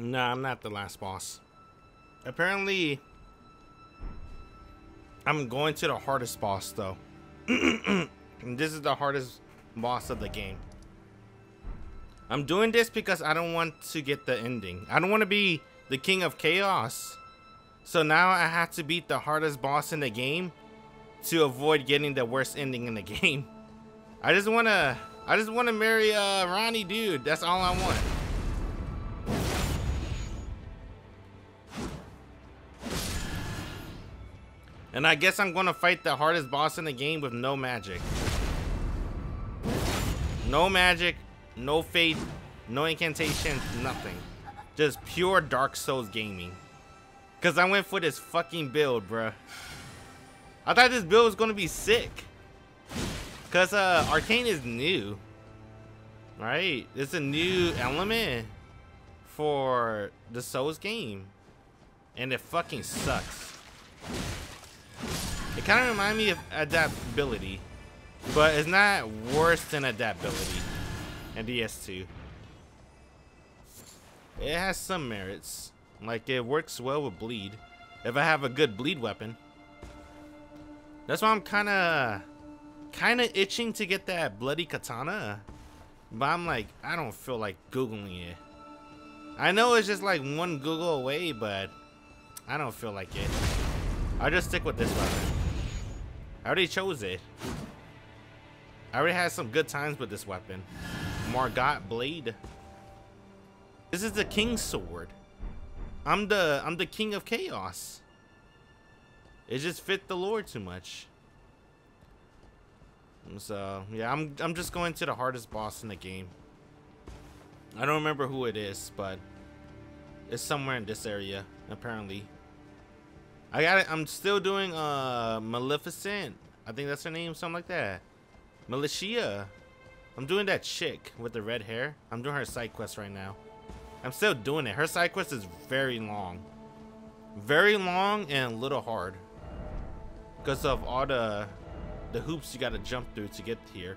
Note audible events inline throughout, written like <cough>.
No, I'm not the last boss. Apparently, I'm going to the hardest boss though. <clears throat> this is the hardest boss of the game. I'm doing this because I don't want to get the ending. I don't want to be the king of chaos. So now I have to beat the hardest boss in the game to avoid getting the worst ending in the <laughs> game. I just want to I just want to marry uh Ranni dude. That's all I want. And I guess I'm gonna fight the hardest boss in the game with no magic. No magic, no fate, no incantations, nothing. Just pure Dark Souls gaming. Cause I went for this fucking build, bruh. I thought this build was gonna be sick. Cause uh Arcane is new. Right? It's a new element for the Souls game. And it fucking sucks. It kind of reminds me of adaptability, but it's not worse than adaptability and DS2. It has some merits, like it works well with bleed. If I have a good bleed weapon, that's why I'm kind of, kind of itching to get that bloody katana. But I'm like, I don't feel like googling it. I know it's just like one Google away, but I don't feel like it. I'll just stick with this weapon. I already chose it. I already had some good times with this weapon. Margot Blade. This is the King's Sword. I'm the I'm the King of Chaos. It just fit the lore too much. So yeah, I'm I'm just going to the hardest boss in the game. I don't remember who it is, but it's somewhere in this area, apparently. I got it. I'm still doing uh Maleficent. I think that's her name, something like that. Militia. I'm doing that chick with the red hair. I'm doing her side quest right now. I'm still doing it. Her side quest is very long. Very long and a little hard. Because of all the the hoops you gotta jump through to get here.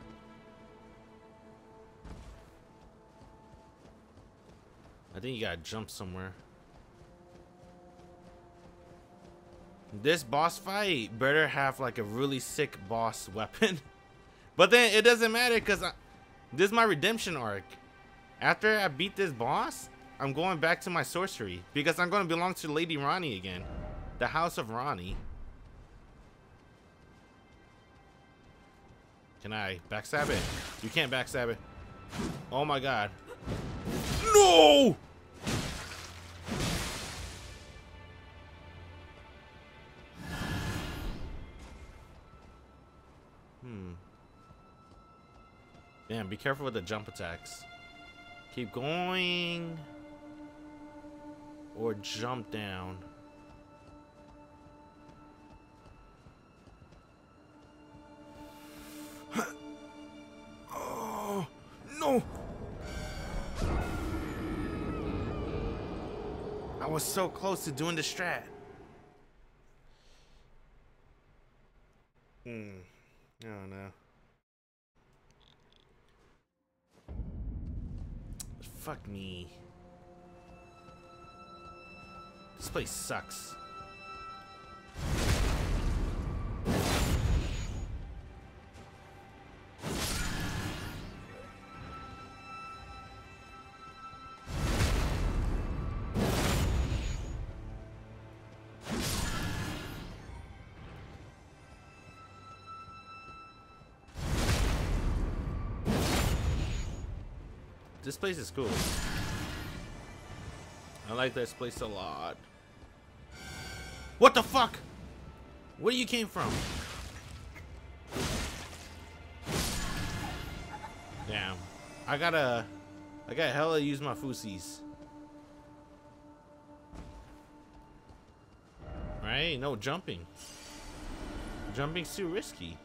I think you gotta jump somewhere. This boss fight better have like a really sick boss <laughs> weapon. but then it doesn't matter because this is my redemption arc. After I beat this boss, I'm going back to my sorcery because I'm going to belong to Lady Ranni again. The House of Ranni. Can I backstab it? You can't backstab it. Oh my god. No! Damn, be careful with the jump attacks. Keep going. Or jump down. <sighs> oh, no! I was so close to doing the strat. Hmm. I don't. Fuck me. This place sucks. This place is cool. I like this place a lot. What the fuck? Where you came from? Damn. I gotta... I gotta hella use my fusies. Right? No jumping. Jumping's too risky.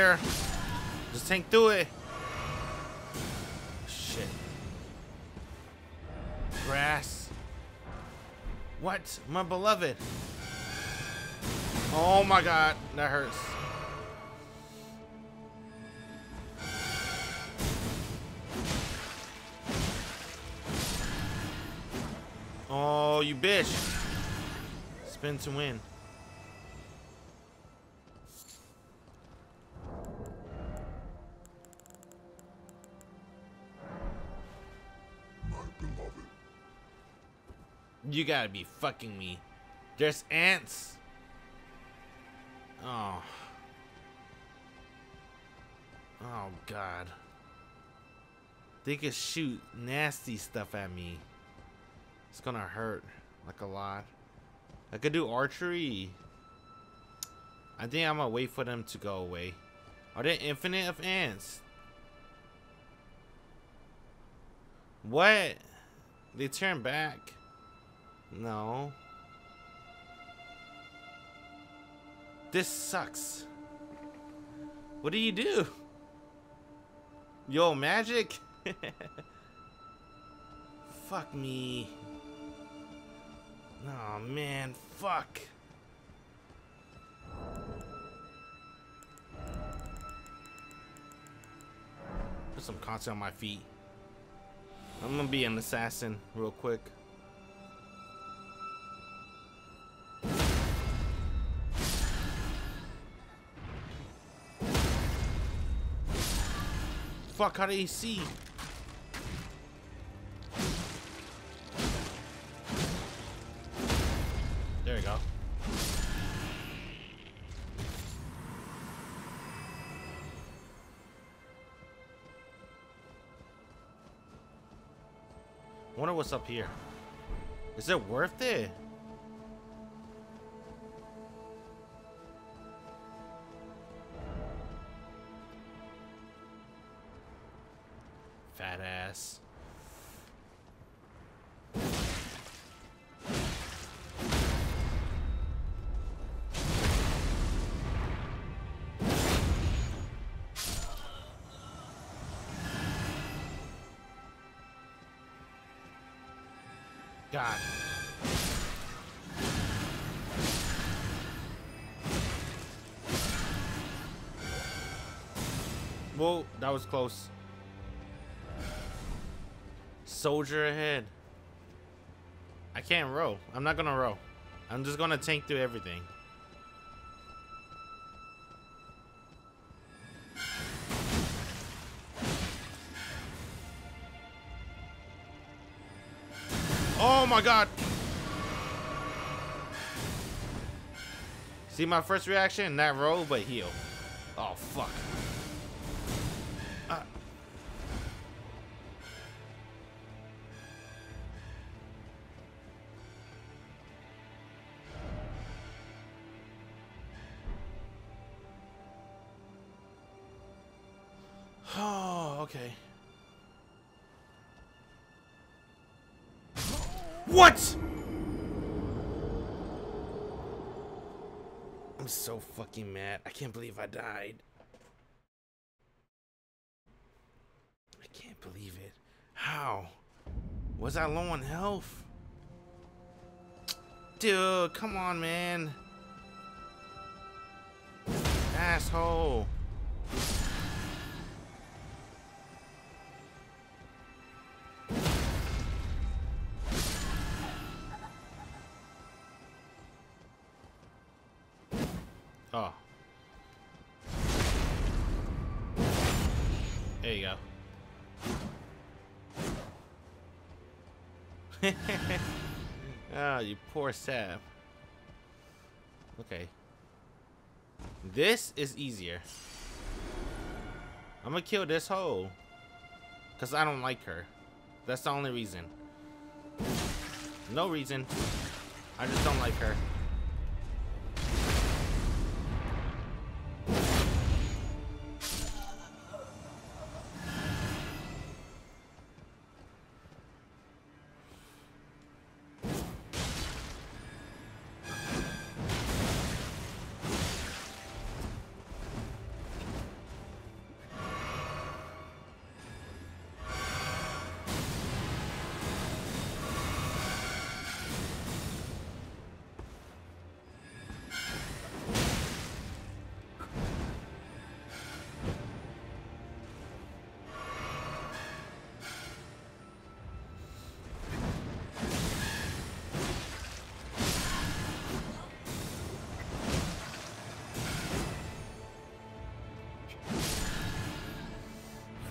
Just tank through it. Shit. Grass. What? My beloved. Oh my god. That hurts. Oh, you bitch. Spin to win. You gotta be fucking me. There's ants. Oh. Oh, God. They can shoot nasty stuff at me. It's gonna hurt like a lot. I could do archery. I think I'm gonna wait for them to go away. Are there infinite of ants? What? They turn back? No. This sucks. What do you do? Yo, magic? <laughs> Fuck me. Oh man, fuck. Put some content on my feet. I'm gonna be an assassin real quick. Fuck, he see? There we go. Wonder what's up here. Is it worth it? That was close. Soldier ahead. I can't row. I'm not gonna row. I'm just gonna tank through everything. Oh my god. See my first reaction? Not row, but heal. Oh fuck. Died. I can't believe it. How? Was I low on health? Dude, come on, man. Asshole. Sap. Okay. This is easier. I'm gonna kill this hoe. Because I don't like her. That's the only reason. No reason. I just don't like her.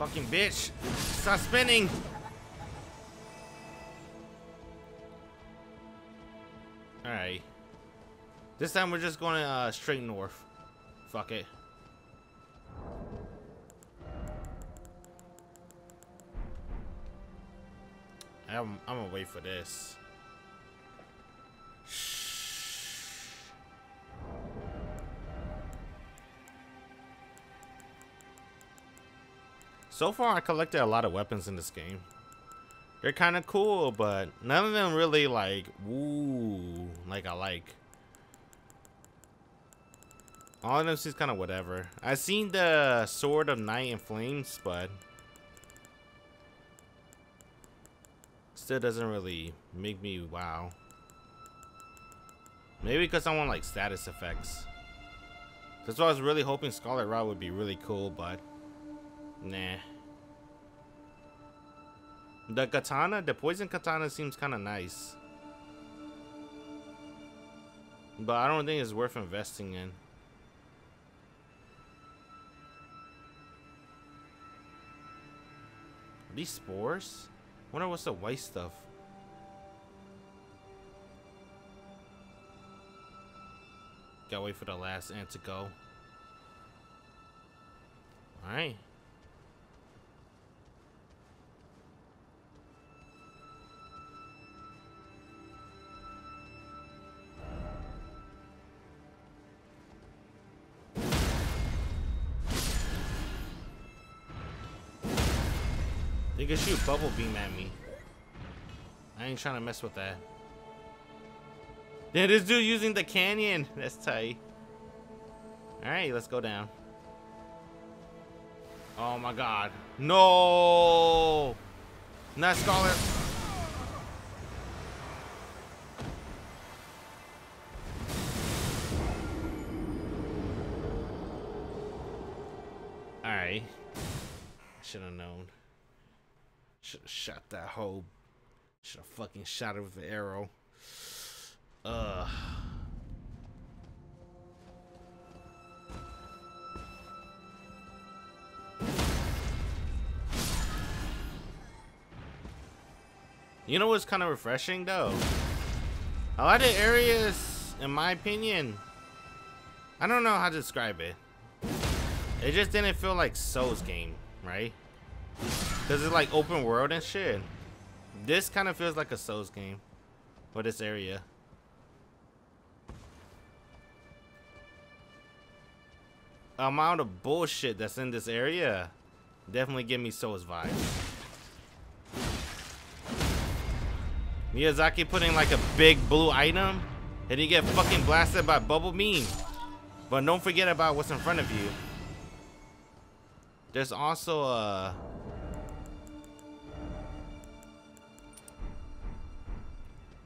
Fucking bitch. Stop spinning. Alright. This time we're just going uh, straight north. Fuck it. I'm, I'm gonna wait for this. So far, I collected a lot of weapons in this game. They're kind of cool, but none of them really like, woo, like I like. All of them seems kind of whatever. I seen the Sword of Night and Flames, but still doesn't really make me wow. Maybe because I want like status effects. That's why I was really hoping Scarlet Rot would be really cool, but Nah. The katana, the poison katana seems kind of nice. But I don't think it's worth investing in. Are these spores? I wonder what's the white stuff. Gotta wait for the last ant to go. Alright. They can shoot bubble beam at me. I ain't trying to mess with that. Yeah, this dude using the canyon. <laughs> That's tight. Alright, let's go down. Oh my god. No! Not Scarlet. Hoe. Should have fucking shot it with an arrow. Uh. You know what's kind of refreshing though? A lot of areas, in my opinion, I don't know how to describe it. It just didn't feel like Souls game, right? Because it's like open world and shit. This kind of feels like a Souls game for this area. amount of bullshit that's in this area definitely give me Souls vibes. Miyazaki putting like a big blue item and you get fucking blasted by bubble beam. But don't forget about what's in front of you. There's also a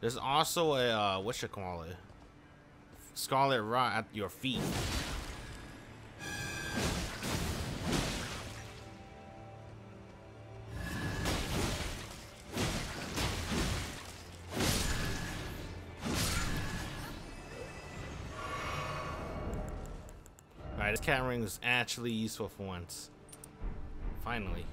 There's also a, uh, what you call it? Scarlet Rot at your feet. Alright, this cat ring is actually useful for once. Finally.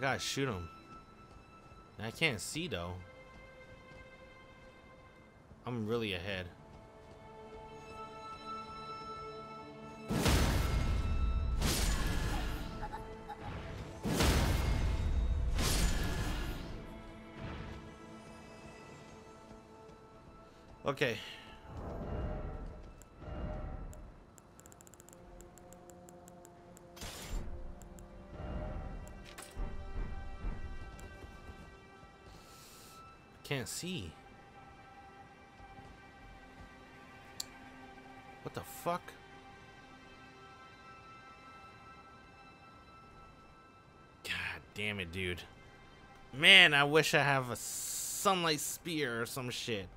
I gotta shoot him. I can't see though. I'm really ahead. Okay. Can't see. What the fuck? God damn it, dude. Man, I wish I have a sunlight spear or some shit.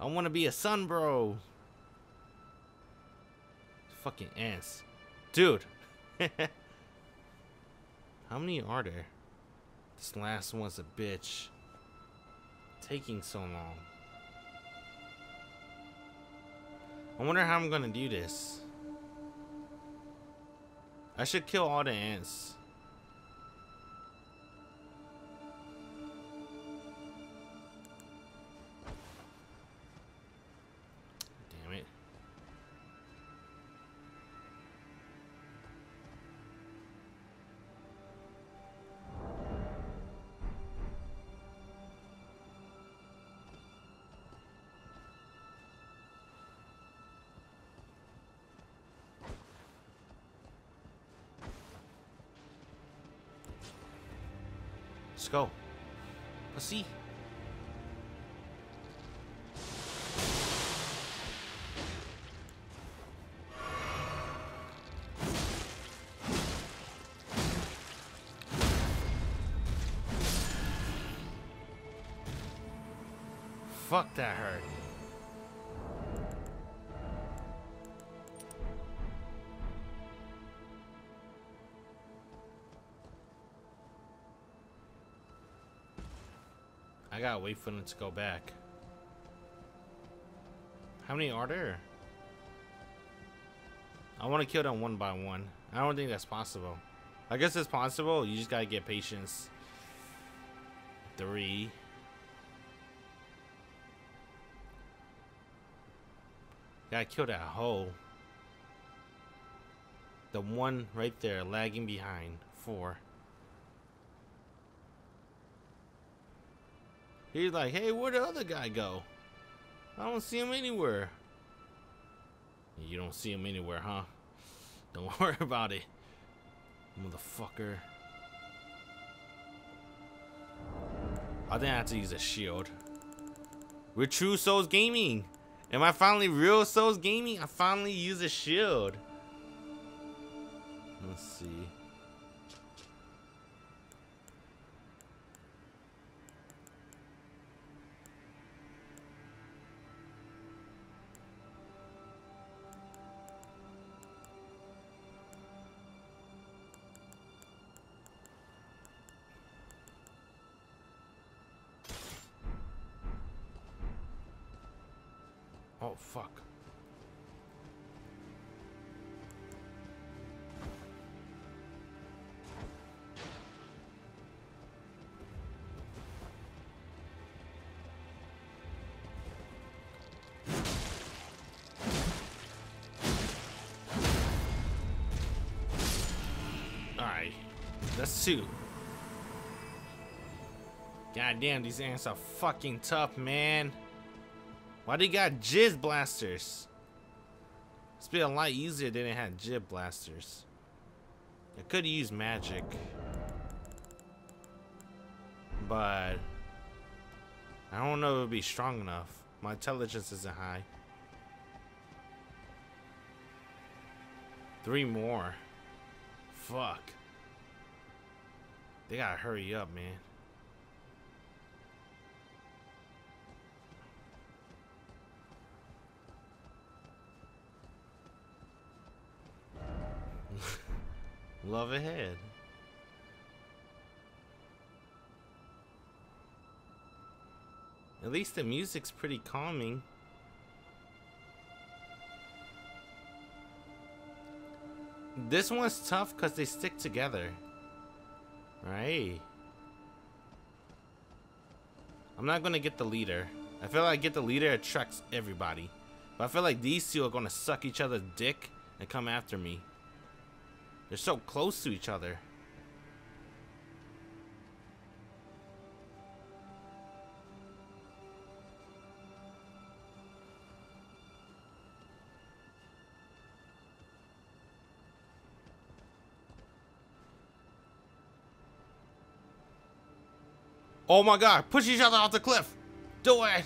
I want to be a sun bro. Fucking ants. Dude. <laughs> How many are there? This last one's a bitch taking so long? I wonder how I'm gonna do this. I should kill all the ants. Go. Let's see. Fuck that hurt. Gotta wait for them to go back. How many are there? I want to kill them one by one. I don't think that's possible. I guess it's possible. You just gotta get patience. Three. Gotta kill that hole. The one right there, lagging behind. Four. He's like, hey, where'd the other guy go? I don't see him anywhere. You don't see him anywhere, huh? <laughs> Don't <laughs> worry about it. Motherfucker. I think I have to use a shield. We're True Souls Gaming. Am I finally real Souls Gaming? I finally use a shield. Let's see. That's two. God damn, these ants are fucking tough, man. Why do they got jizz blasters? It's been a lot easier than it had jib blasters. I could use magic. But I don't know if it'd be strong enough. My intelligence isn't high. Three more. Fuck. They gotta hurry up, man. <laughs> Love ahead. At least the music's pretty calming. This one's tough because they stick together. Right. I'm not to get the leader. I feel like get the leader attracts everybody. But I feel like these two are to suck each other's dick and come after me. They're so close to each other. Oh my god, push each other off the cliff. Do it.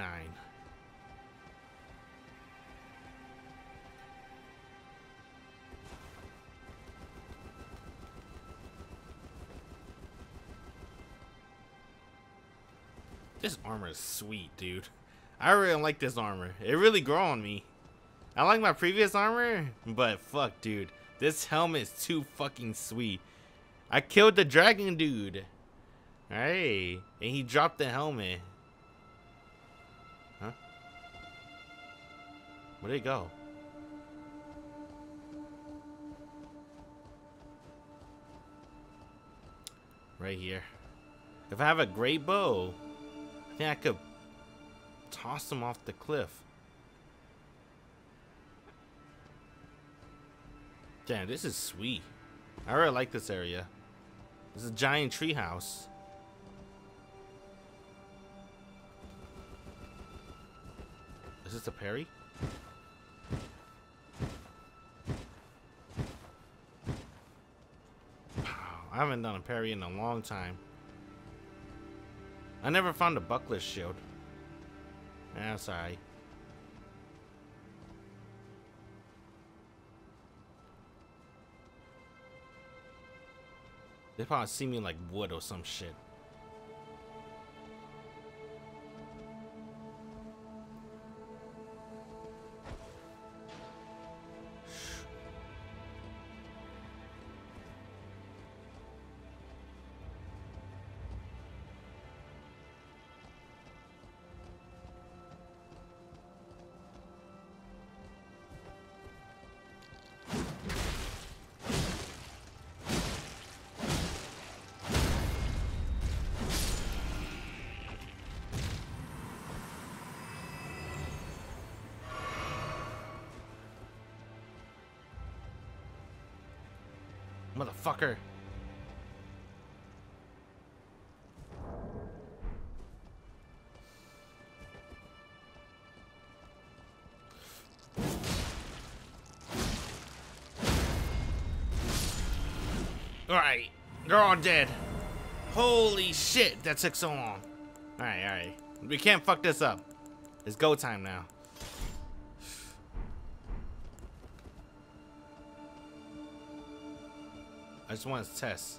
29. This armor is sweet, dude. I really like this armor. It really grew on me. I like my previous armor, but fuck, dude. This helmet is too fucking sweet. I killed the dragon dude. Hey, and he dropped the helmet. Where'd he go? Right here. If I have a great bow, I think I could toss him off the cliff. Damn, this is sweet. I really like this area. This is a giant tree house. Is this a parry? I haven't done a parry in a long time. I never found a buckler shield. Yeah, sorry. They probably see me like wood or some shit. Alright, they're all dead. Holy shit, that took so long. Alright, alright. We can't fuck this up. It's go time now. I just want to test.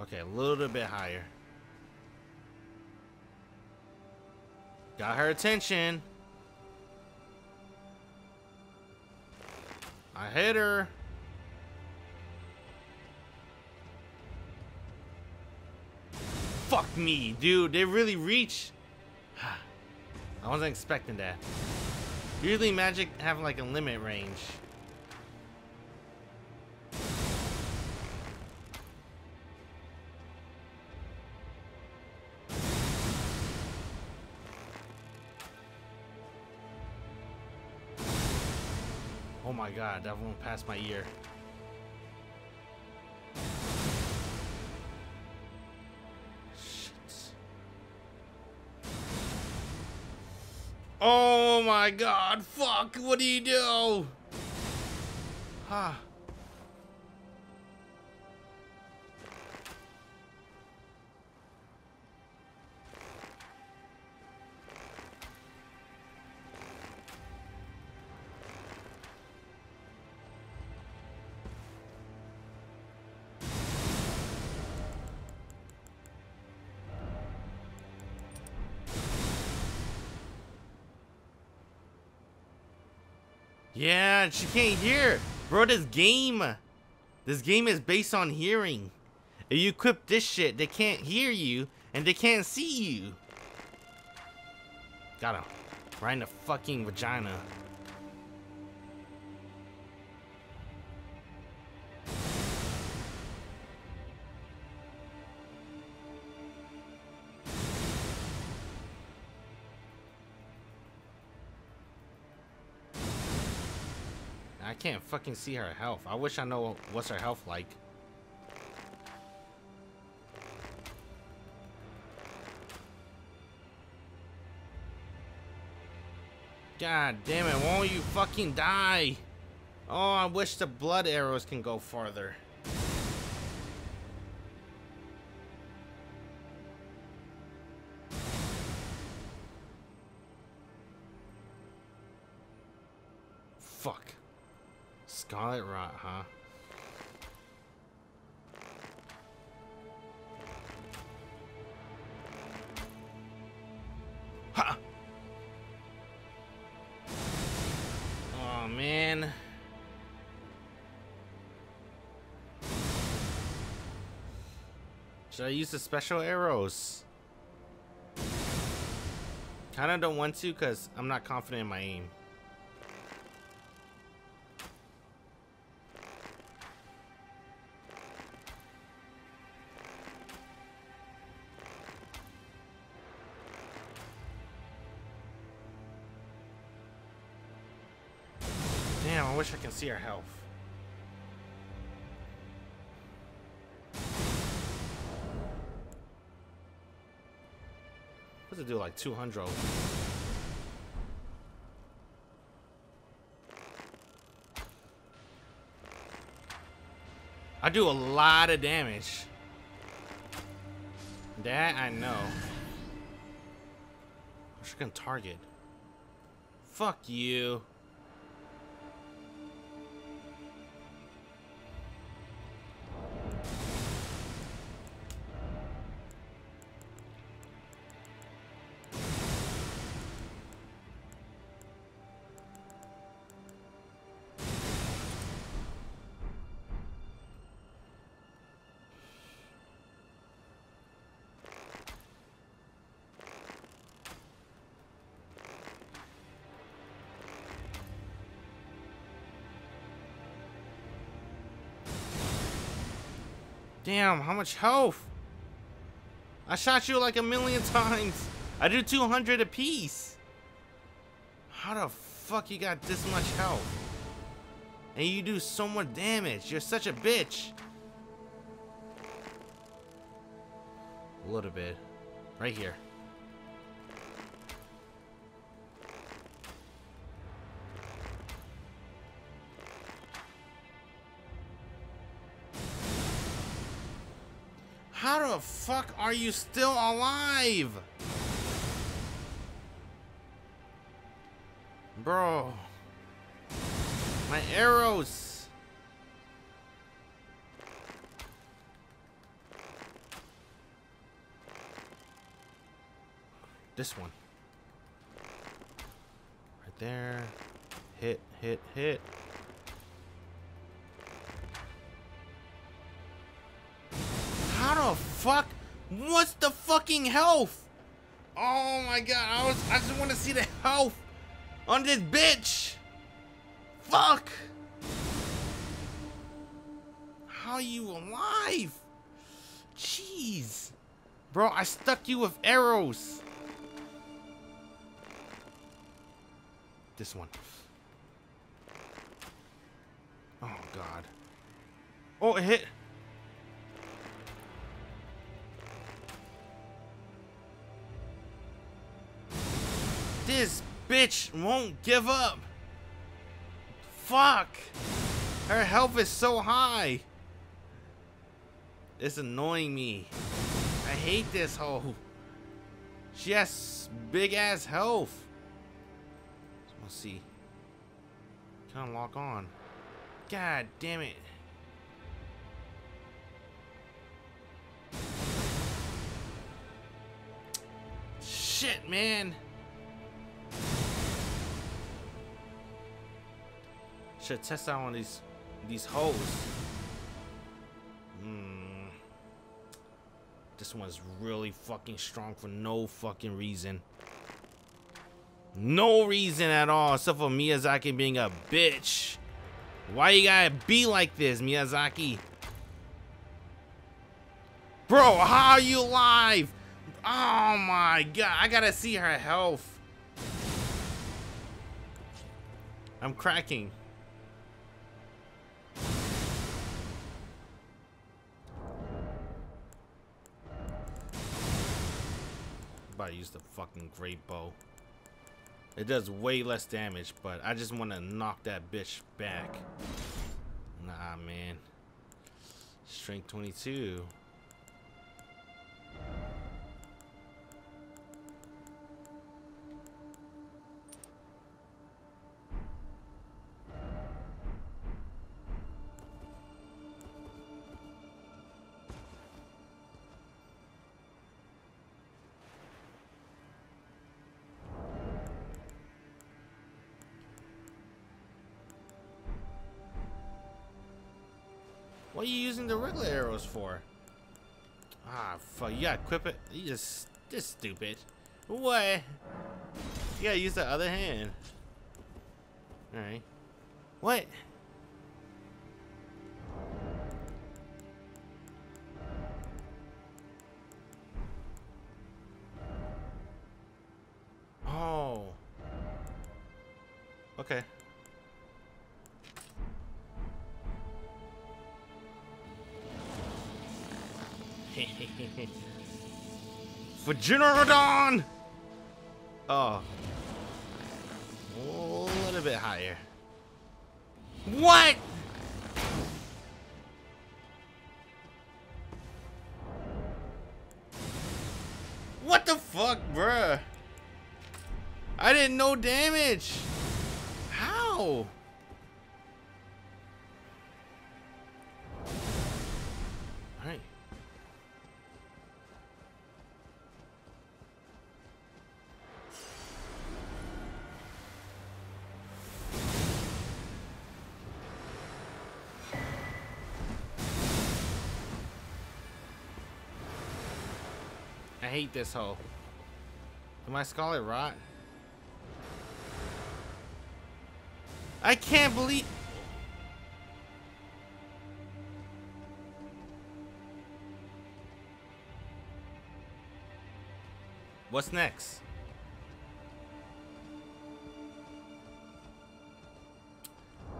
Okay, a little bit higher. Got her attention. I hit her. Fuck me, dude. They really reach. <sighs> I wasn't expecting that. Usually magic have like a limit range. Oh my god, that won't pass my ear. My god, fuck, what do you do? Huh. Yeah, she can't hear. Bro, this game, this game is based on hearing. If you equip this shit, they can't hear you and they can't see you. Got him. Right in the fucking vagina. Fucking see her health. I wish I know what's her health like. God damn it, won't you fucking die? Oh, I wish the blood arrows can go farther. Scarlet Rot, huh? Ha! Oh, man. Should I use the special arrows? Kinda don't want to because I'm not confident in my aim. Wish I can see her health. What's it do, like 200? I do a lot of damage. That I know. I'm just gonna target. Fuck you. Damn, how much health? I shot you like a million <laughs> times. I do 200 apiece. How the fuck you got this much health? And you do so much damage. You're such a bitch. A little bit. Right here. How the fuck are you still alive? Bro. My arrows. This one. Right there. Hit, hit, hit. Fuck? What's the fucking health? Oh my god, I was I just want to see the health on this bitch. Fuck. How are you alive? Jeez. Bro, I stuck you with arrows. This one. Oh god. Oh, it hit. This bitch won't give up. Fuck. Her health is so high. It's annoying me. I hate this hoe. She has big ass health. Let's see. Of lock on. God damn it. Shit, man. Should test out on these these holes. Hmm. This one's really fucking strong for no fucking reason. No reason at all, except for Miyazaki being a bitch. Why you gotta be like this, Miyazaki? Bro, how are you alive? Oh my god, I gotta see her health. I'm cracking. About to use the fucking great bow. It does way less damage, but I just want to knock that bitch back. Nah, man. Strength 22. The regular arrows for? Ah, fuck. You gotta equip it. You just, just stupid. What? You gotta use the other hand. Alright. What? <laughs> For Generodon! Oh. A little bit higher. What? What the fuck, bruh? I didn't know damage. How? Hate this hole. Am I Scarlet Rot? I can't believe... What's next?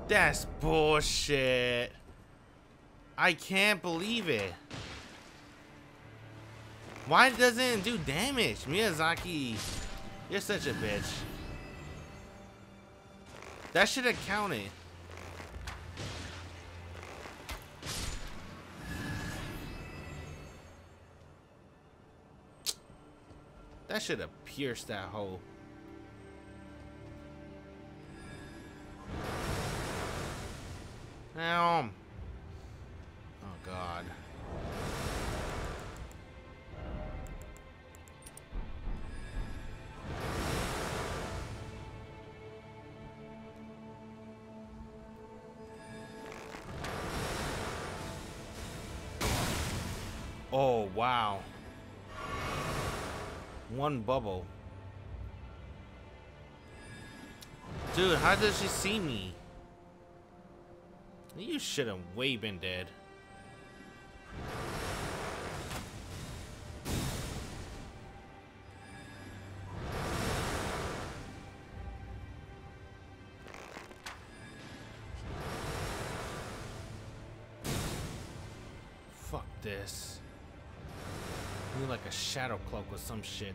That's bullshit. I can't believe it. Why doesn't it do damage? Miyazaki, you're such a bitch. That should have counted. That should have pierced that hole. Bubble. Dude, how does she see me? You should have way been dead. Fuck this. You like a shadow cloak or some shit.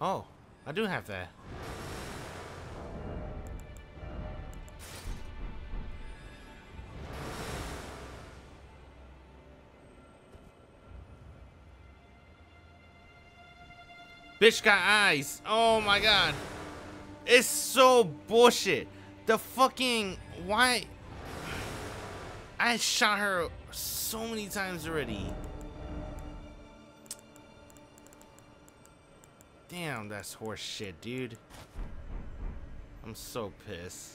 Oh, I do have that. Bitch got eyes. Oh my god. It's so bullshit. The fucking why I shot her so many times already. That's horse shit, dude. I'm so pissed.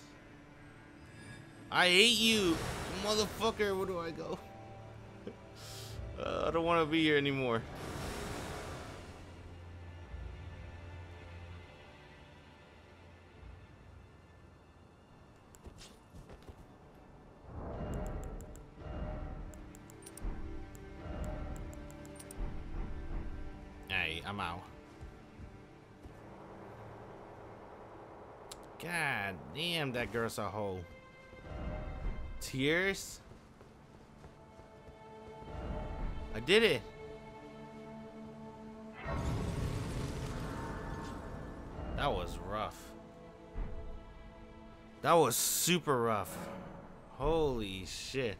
I hate you, motherfucker. Where do I go? <laughs> uh, I don't want to be here anymore. Hey, I'm out. God damn, that girl's a hoe. Tears? I did it. That was rough. That was super rough. Holy shit.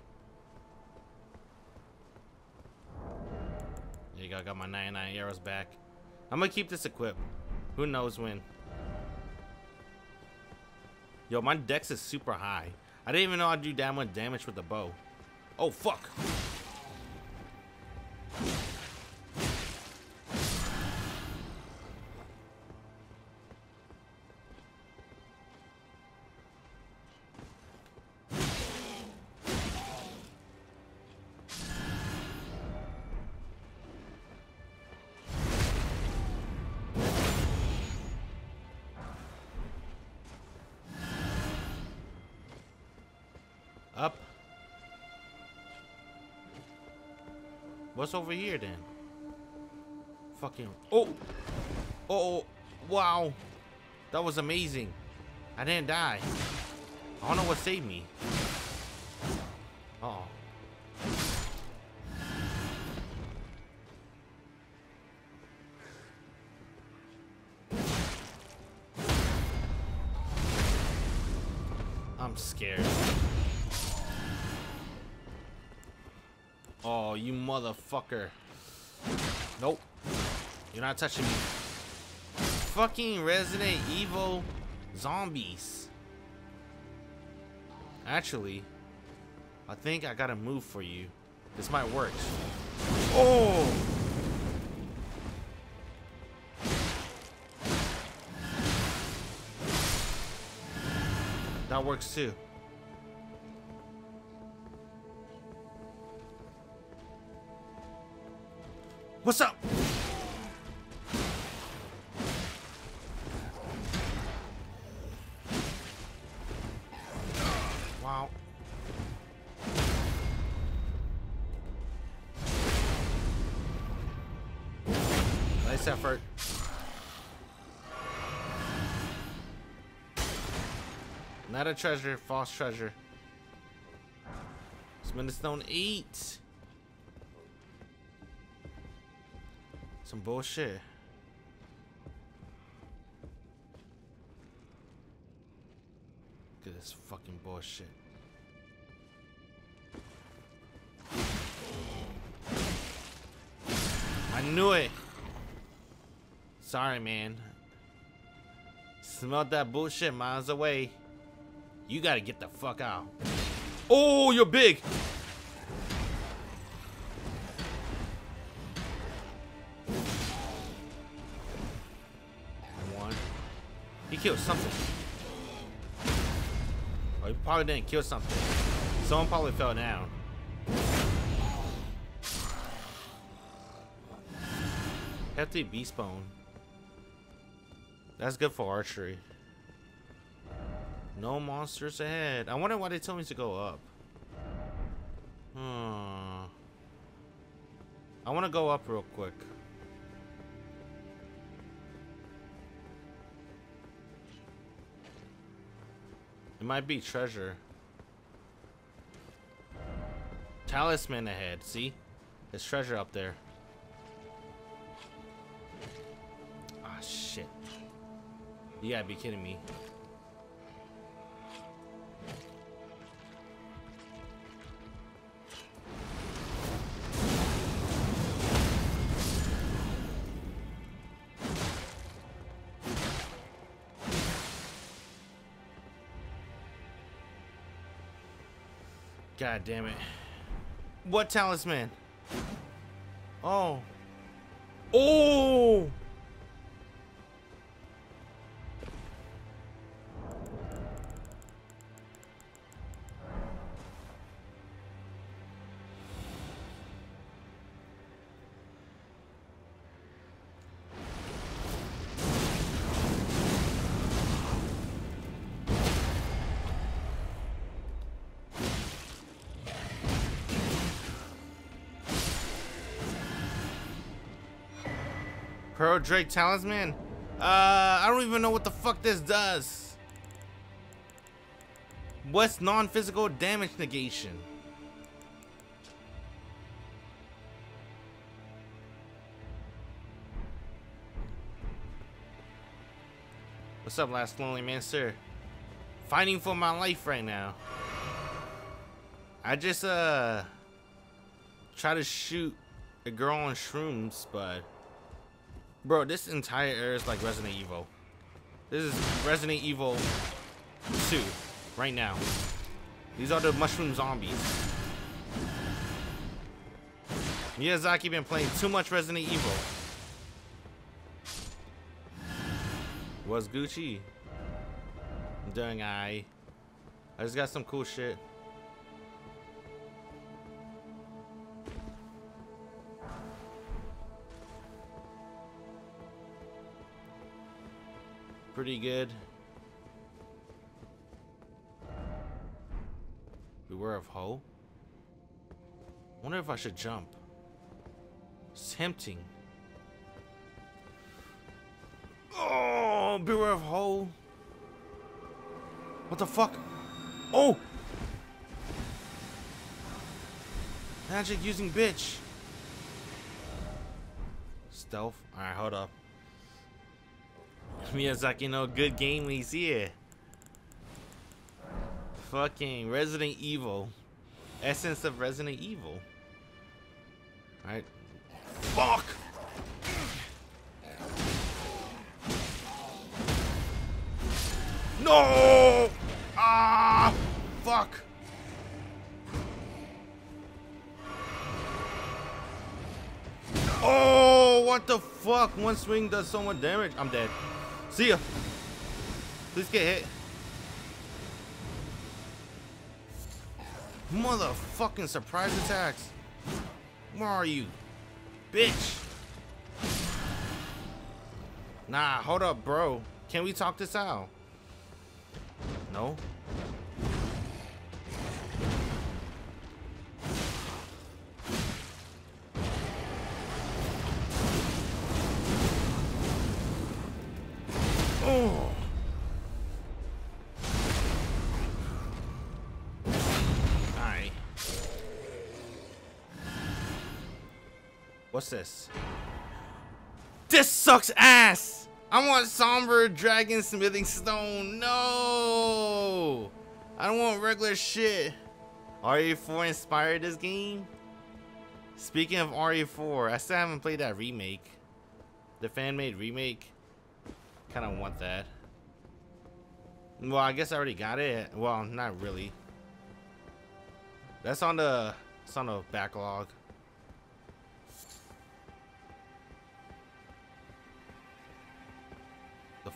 There you go, I got my 99 arrows back. I'm gonna keep this equipped. Who knows when. Yo, my dex is super high. I didn't even know I'd do that much damage with the bow. Oh, fuck. What's over here then? Fucking. Oh! Oh! Wow! That was amazing. I didn't die. I don't know what saved me. Motherfucker. Nope. You're not touching me. Fucking Resident Evil zombies. Actually, I think I got a move for you. This might work. Oh! That works too. Not a treasure, false treasure. Smithing Stone eight. Some bullshit. Look at this fucking bullshit. I knew it. Sorry, man. Smelled that bullshit miles away. You gotta get the fuck out. Oh, you're big. One. He killed something. Oh, he probably didn't kill something. Someone probably fell down. Hefty beast bone. That's good for archery. No monsters ahead. I wonder why they told me to go up. Hmm. I want to go up real quick. It might be treasure. Talisman ahead. See? There's treasure up there. Ah, shit. You gotta be kidding me. God damn it. What talisman? Oh. Oh! Pearl Drake Talisman? Uh, I don't even know what the fuck this does. What's non-physical damage negation? What's up, last lonely man, sir? Fighting for my life right now. I just uh try to shoot a girl on shrooms, but bro, this entire area is like Resident Evil. This is Resident Evil 2 right now. These are the mushroom zombies. Miyazaki been playing too much Resident Evil. Was Gucci? doing I. I just got some cool shit. Pretty good. Beware of Ho. Wonder if I should jump. It's tempting. Oh, beware of Ho. What the fuck? Oh! Magic using bitch. Stealth. Alright, hold up. <laughs> Miyazaki know good game he's here. Fucking Resident Evil. Essence of Resident Evil. Alright. Fuck! No! Ah! Fuck! Oh, what the fuck? One swing does so much damage. I'm dead. See ya. Please get hit. Motherfucking surprise attacks. Where are you? Bitch. Nah, hold up, bro. Can we talk this out? No? What's this? This sucks ass! I want Somber Dragon Smithing Stone. No! I don't want regular shit. RE4 inspired this game? Speaking of RE4, I still haven't played that remake. The fan-made remake. Kind of want that. Well, I guess I already got it. Well, not really. That's on the, it's on the backlog.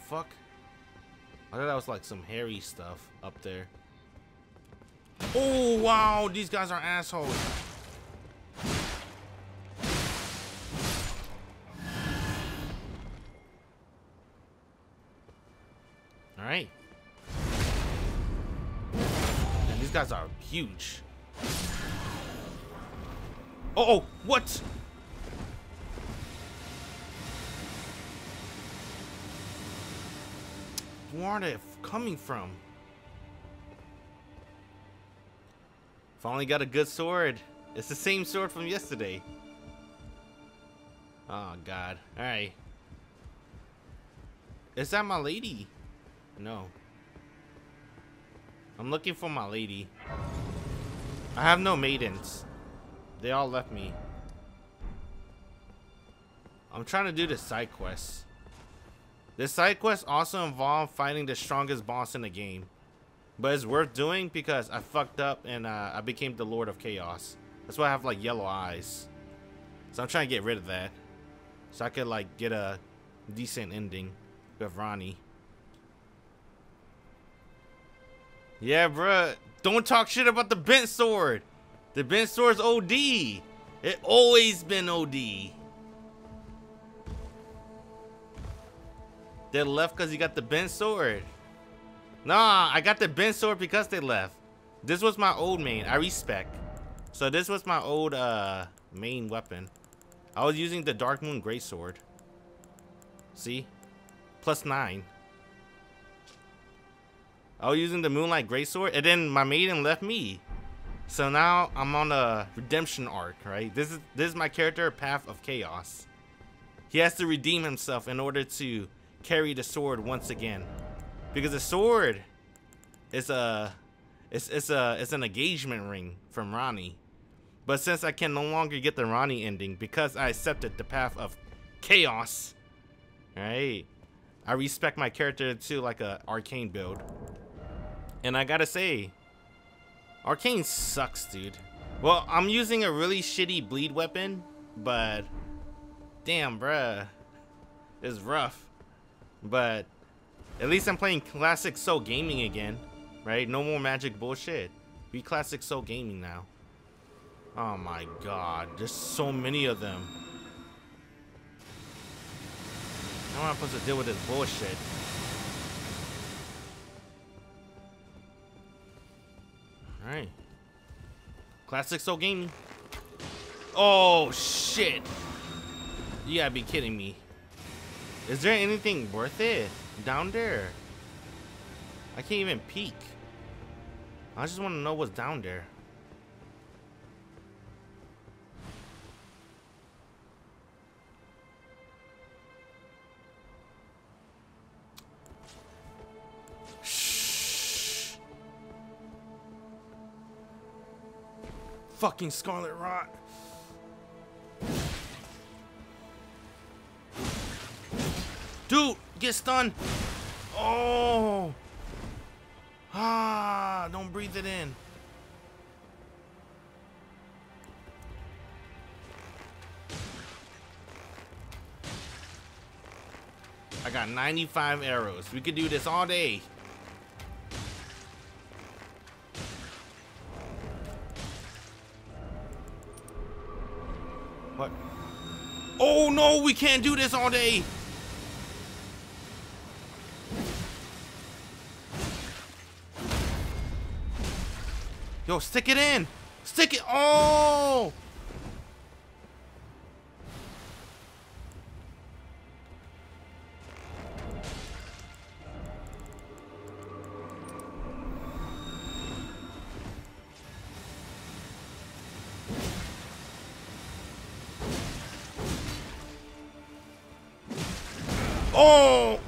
Fuck? I thought that was like some hairy stuff up there. Oh, wow. These guys are assholes. Alright. And these guys are huge. Oh, oh what? They coming from? Finally got a good sword. It's the same sword from yesterday. Oh, God. Alright. Is that my lady? No. I'm looking for my lady. I have no maidens. They all left me. I'm trying to do the side quests. This side quest also involve fighting the strongest boss in the game. But it's worth doing because I fucked up and uh, I became the Lord of Chaos. That's why I have like yellow eyes. So I'm trying to get rid of that. So I could like get a decent ending with Ranni. Yeah, bruh. Don't talk shit about the bent sword. The bent sword's OD. It always been OD. They left because you got the bent sword. Nah, I got the bent sword because they left. This was my old main. I respect. So this was my old uh main weapon. I was using the Dark Moon Great Sword. See? Plus nine. I was using the Moonlight Gray Greatsword, and then my maiden left me. So now I'm on a redemption arc, right? This is this is my character, Path of Chaos. He has to redeem himself in order to carry the sword once again. Because the sword is a it's it's a it's an engagement ring from Ranni. But since I can no longer get the Ranni ending because I accepted the path of chaos, right? I respect my character to like a arcane build. And I gotta say, arcane sucks, dude. Well, I'm using a really shitty bleed weapon, but damn, bruh, it's rough. But at least I'm playing classic Soul Gaming again, right? No more magic bullshit. Be classic Soul Gaming now. Oh my god, there's so many of them. How am I supposed to deal with this bullshit? Alright. Classic Soul Gaming. Oh, shit. You gotta be kidding me. Is there anything worth it down there? I can't even peek. I just want to know what's down there. Shh. Fucking Scarlet Rot. Dude, get stunned. Oh. Ah, don't breathe it in. I got 95 arrows. We could do this all day. What? Oh no, we can't do this all day. Yo, stick it in. Stick it. Oh! Oh!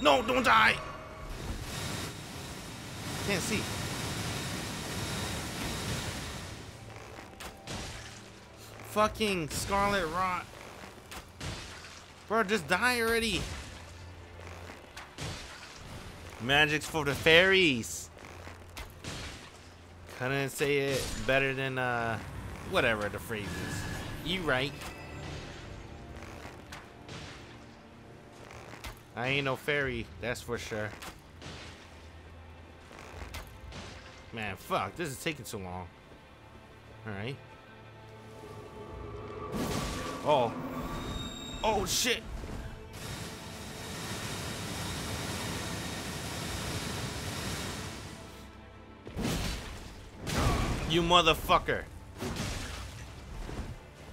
No, don't die! Can't see. Fucking Scarlet Rot. Bro, just die already. Magic's for the fairies. Couldn't say it better than, uh, whatever the phrase is. You right. I ain't no fairy, that's for sure. Man, fuck, this is taking so long. Alright. Oh. Oh, shit. You motherfucker.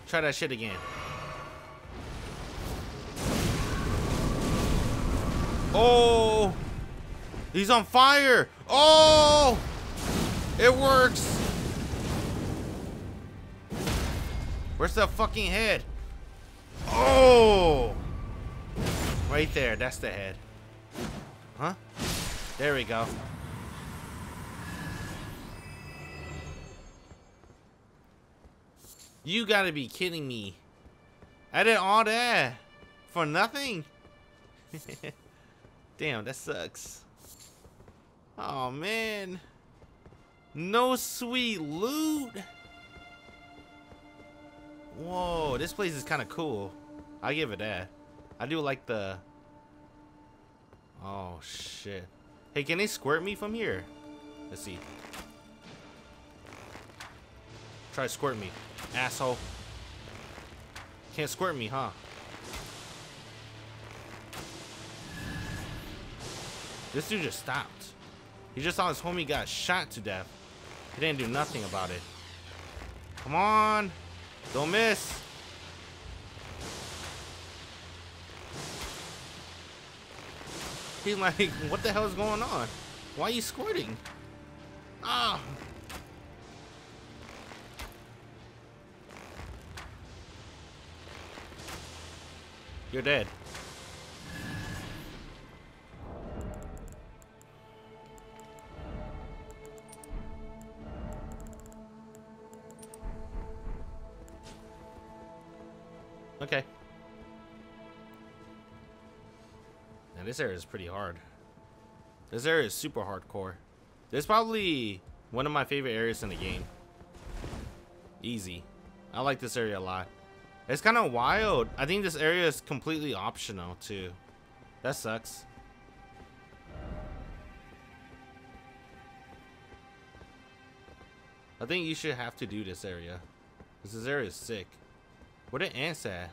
Try that shit again. Oh! He's on fire! Oh! It works! Where's the fucking head? Oh! Right there, that's the head. Huh? There we go. You gotta be kidding me. I did all that for nothing? <laughs> Damn, that sucks. Oh man. No sweet loot. Whoa, this place is kind of cool. I give it that. I do like the... Oh, shit. Hey, can they squirt me from here? Let's see. Try to squirt me. Asshole. Can't squirt me, huh? This dude just stopped. He just saw his homie got shot to death. He didn't do nothing about it. Come on. Don't miss. <laughs> He's like, what the hell is going on? Why are you squirting? Ah. You're dead. This area is pretty hard. This area is super hardcore. This is probably one of my favorite areas in the game. Easy. I like this area a lot. It's kind of wild. I think this area is completely optional too. That sucks. I think you should have to do this area. Because this area is sick. Where the ants at?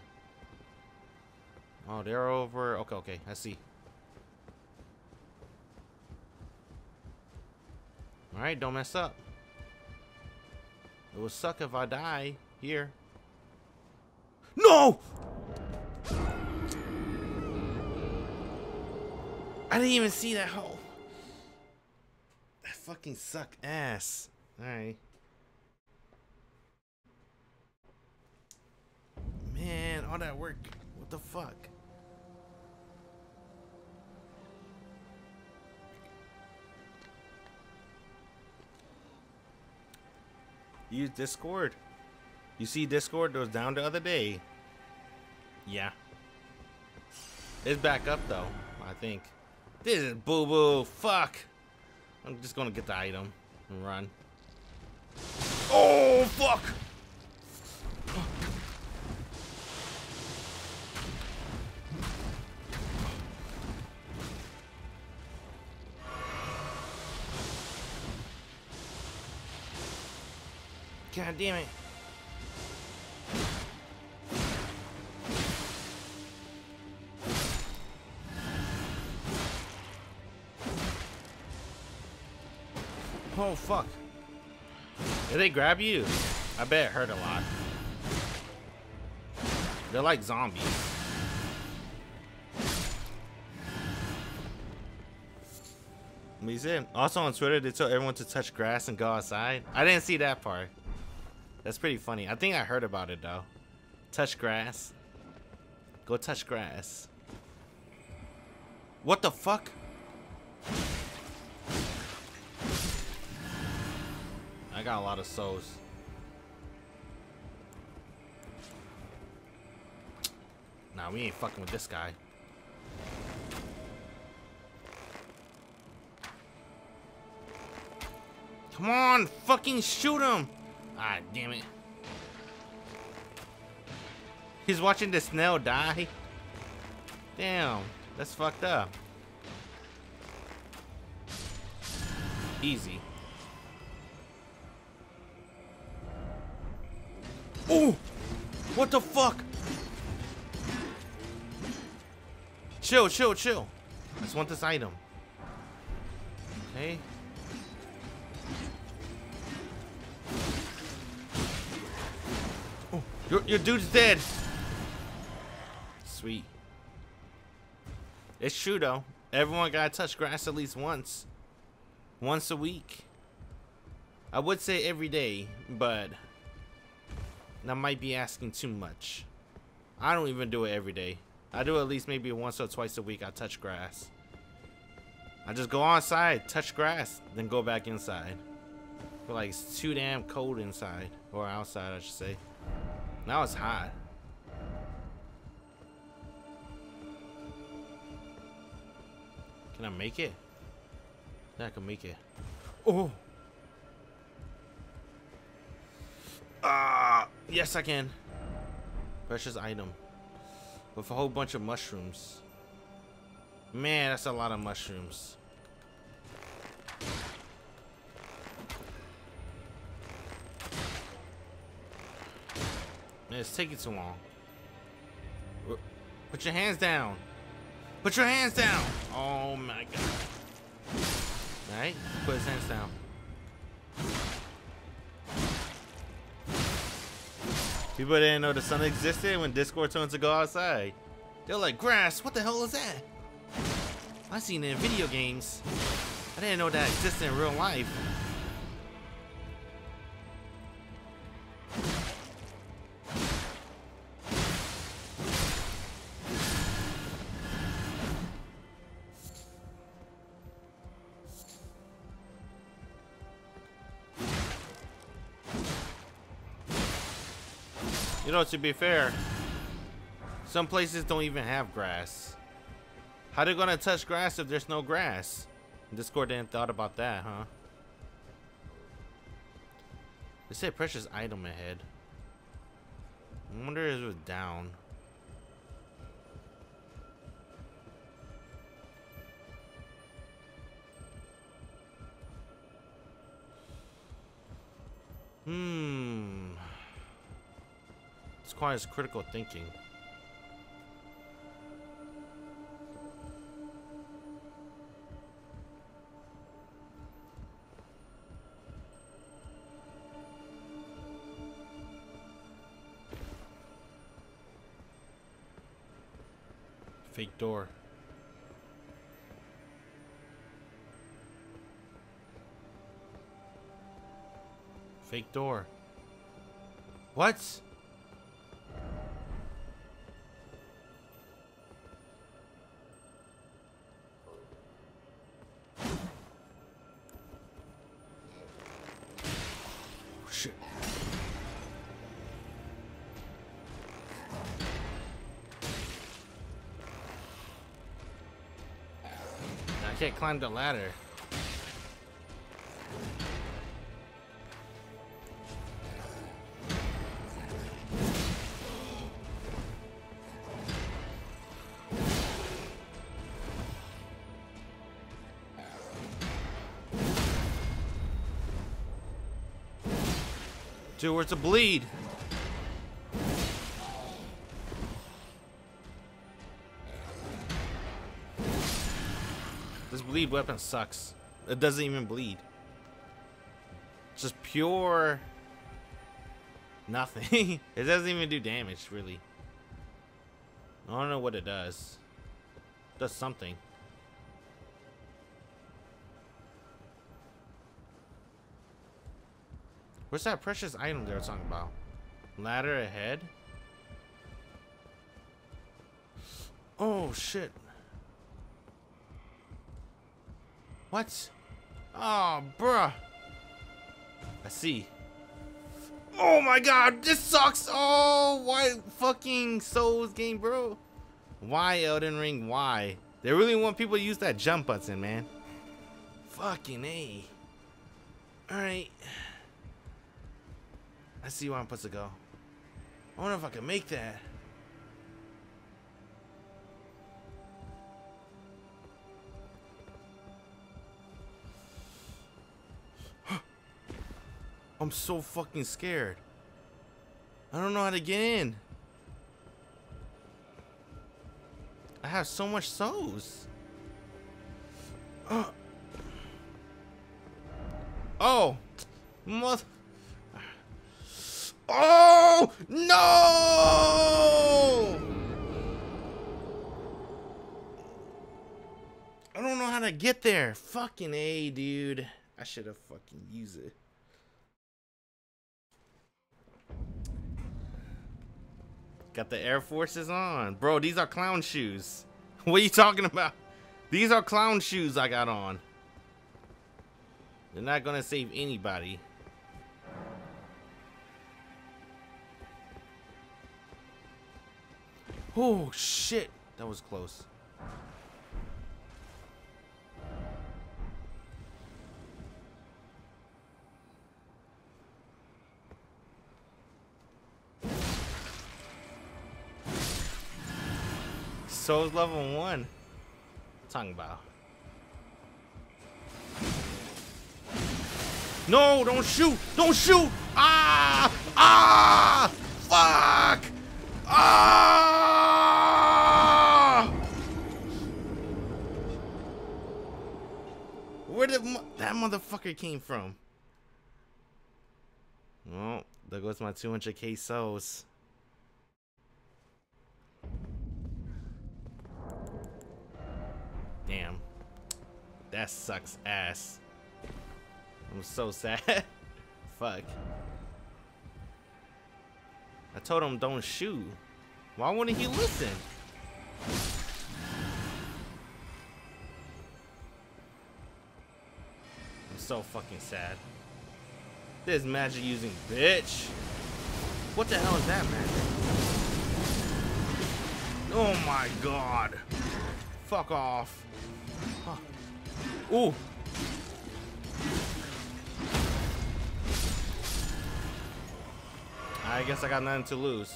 Oh, they're over. Okay, okay. I see. Alright, don't mess up. It will suck if I die here. No! I didn't even see that hole. That fucking suck ass. Alright. Man, all that work. What the fuck? Use Discord. You see Discord was down the other day. Yeah. It's back up though, I think. This is boo boo. Fuck. I'm just gonna get the item and run. Oh fuck! God damn it. Oh, fuck. Did they grab you? I bet it hurt a lot. They're like zombies. Me too. Also on Twitter, they told everyone to touch grass and go outside. I didn't see that part. That's pretty funny. I think I heard about it though. Touch grass. Go touch grass. What the fuck? I got a lot of souls. Nah, we ain't fucking with this guy. Come on, fucking shoot him! Ah, damn it. He's watching the snail die? Damn, that's fucked up. Easy. Oh! What the fuck? Chill, chill, chill. I just want this item. Okay. Your, your dude's dead. Sweet. It's true though. Everyone gotta touch grass at least once. Once a week. I would say every day, but that might be asking too much. I don't even do it every day. I do at least maybe once or twice a week I touch grass. I just go outside, touch grass, then go back inside. Feel like it's too damn cold inside. Or outside, I should say. Now it's hot. Can I make it? Yeah, I can make it. Oh! Ah! Yes, I can. Precious item. With a whole bunch of mushrooms. Man, that's a lot of mushrooms. Man, it's taking too long. Put your hands down. Put your hands down. Oh my god. Alright, put his hands down. People didn't know the sun existed when Discord told to go outside. They're like, grass, what the hell is that? I seen it in video games. I didn't know that existed in real life. You know, to be fair, Some places don't even have grass. How they gonna touch grass if there's no grass? Discord didn't thought about that, huh? They say precious item ahead. I wonder if it was down. Hmm. Requires critical thinking. Fake door. Fake door. What? Climb the ladder. Dude, where's the bleed? Bleed weapon sucks. It doesn't even bleed. Just pure nothing. <laughs> it doesn't even do damage, really. I don't know what it does. It does something. What's that precious item they were talking about? Ladder ahead? Oh, shit. What? Oh, bruh. I see. Oh my god, this sucks. Oh, why fucking Souls game, bro? Why Elden Ring? Why? They really want people to use that jump button, man. Fucking A. Alright. I see where I'm supposed to go. I wonder if I can make that. I'm so fucking scared. I don't know how to get in. I have so much souls. Uh. Oh, mother. Oh no! I don't know how to get there. Fucking A, dude. I should have fucking used it. Got the Air Forces on. Bro, these are clown shoes. <laughs> What are you talking about? These are clown shoes I got on. They're not gonna save anybody. Oh, shit. That was close. Souls level one. Talking about. No, don't shoot! Don't shoot! Ah! Ah! Fuck! Ah! Where did that motherfucker came from? Well, there goes my 200k souls. That sucks ass. I'm so sad. <laughs> Fuck. I told him don't shoot. Why wouldn't he listen? I'm so fucking sad. This magic using bitch. What the hell is that magic? Oh my god. Fuck off. Ooh. I guess I got nothing to lose.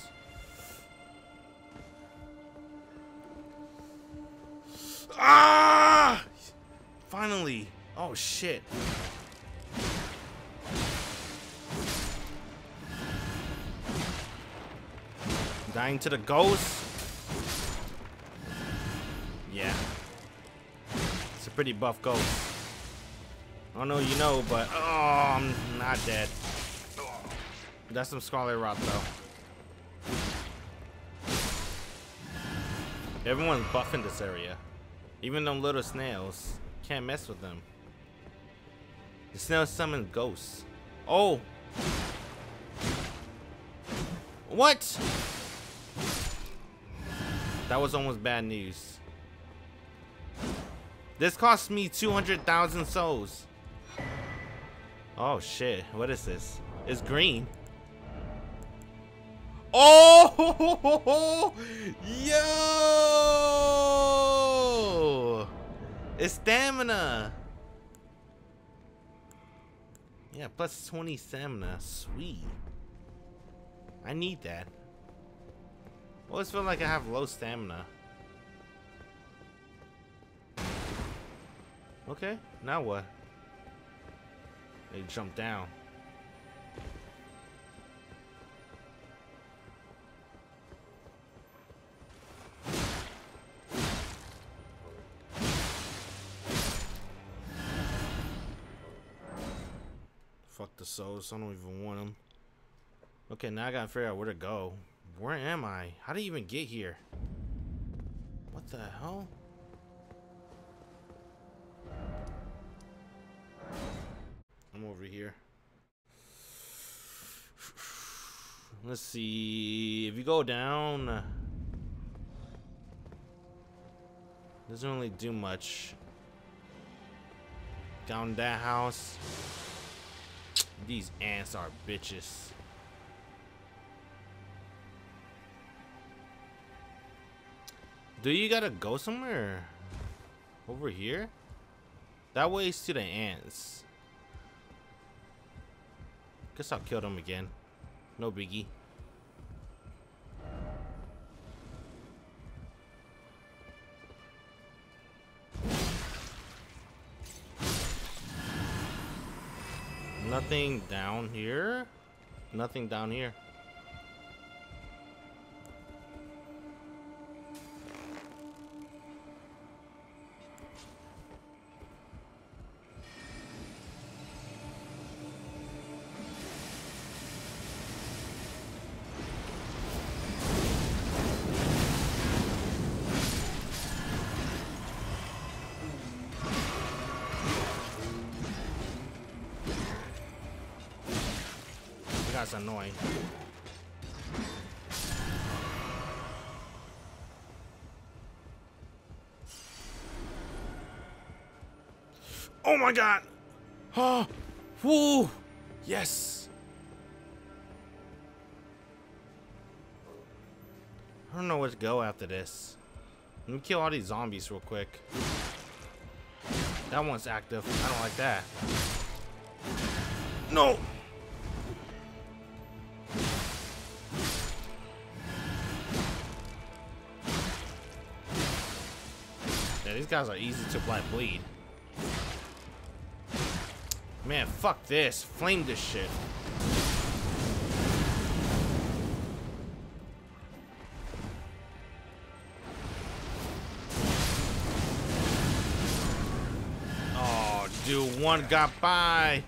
Ah! Finally. Oh shit. Dying to the ghost. Yeah. Pretty buff ghost. I don't know you know, but oh, I'm not dead. That's some Scarlet Rot though. Everyone's buffing this area. Even them little snails. Can't mess with them. The snails summon ghosts. Oh! What? That was almost bad news. This cost me 200,000 souls. Oh shit, what is this? It's green. Oh! <laughs> Yo! It's stamina. Yeah, plus 20 stamina. Sweet. I need that. Always feel like I have low stamina. Okay, now what? They jump down. Fuck the souls. I don't even want them. Okay, now I gotta figure out where to go. Where am I? How did I even get here? What the hell? Over here. Let's see. If you go down, doesn't really do much. Down that house. These ants are bitches. Do you gotta go somewhere? Over here? That way to the ants. Guess I'll kill them again. No biggie. Nothing down here? Nothing down here. Annoying. Oh my god! Oh! Woo! Yes! I don't know where to go after this. Let me kill all these zombies real quick. That one's active. I don't like that. No! Yeah, these guys are easy to apply bleed. Man, fuck this. Flame this shit. Oh, dude, one got by.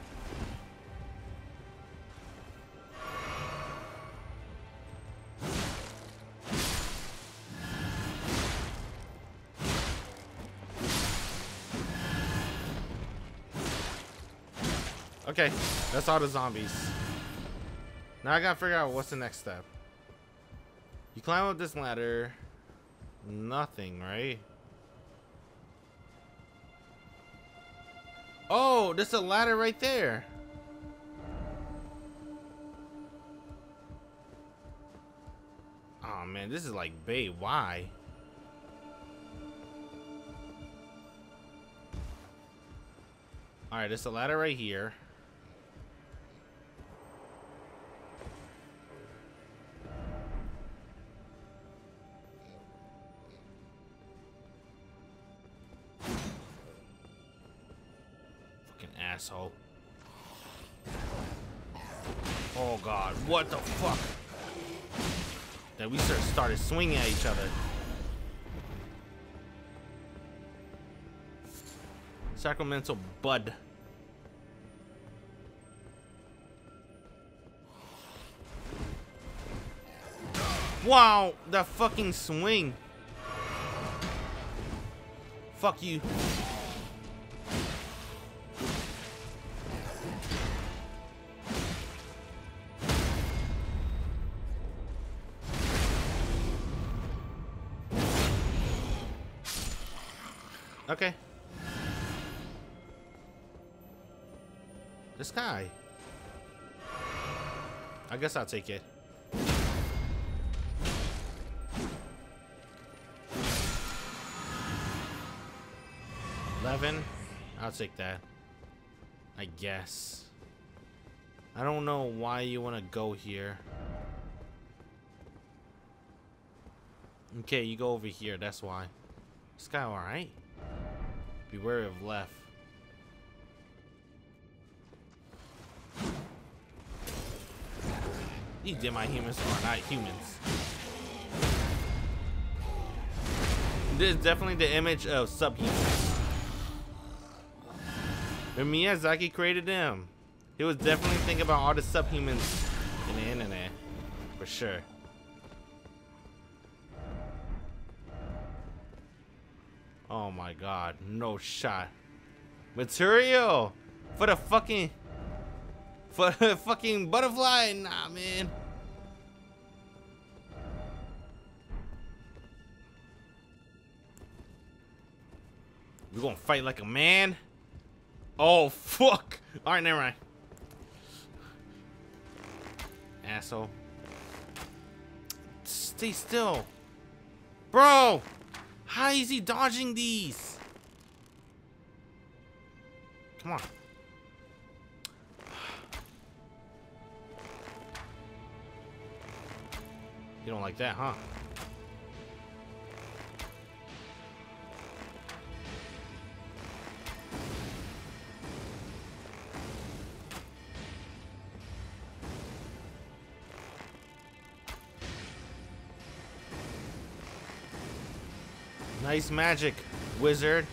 Okay, that's all the zombies. Now I gotta figure out what's the next step. You climb up this ladder. Nothing, right? Oh, there's a ladder right there. Oh man, this is like Bay. Why? Alright, there's a ladder right here. Asshole. Oh god, what the fuck? Then we start started swinging at each other. Sacramento Bud. Wow, that fucking swing. Fuck you. Guy. I guess I'll take it. Eleven. I'll take that. I guess. I don't know why you want to go here. Okay, you go over here. That's why. Guy alright? Be wary of left. These demi-humans are not humans. This is definitely the image of subhumans. When Miyazaki created them, he was definitely thinking about all the subhumans in the internet. For sure. Oh my god, no shot. Material for the fucking <laughs> fucking butterfly? Nah, man. We're gonna fight like a man. Oh fuck! All right, never mind. Asshole. Stay still, bro. How is he dodging these? Come on. You don't like that, huh? Nice magic, wizard.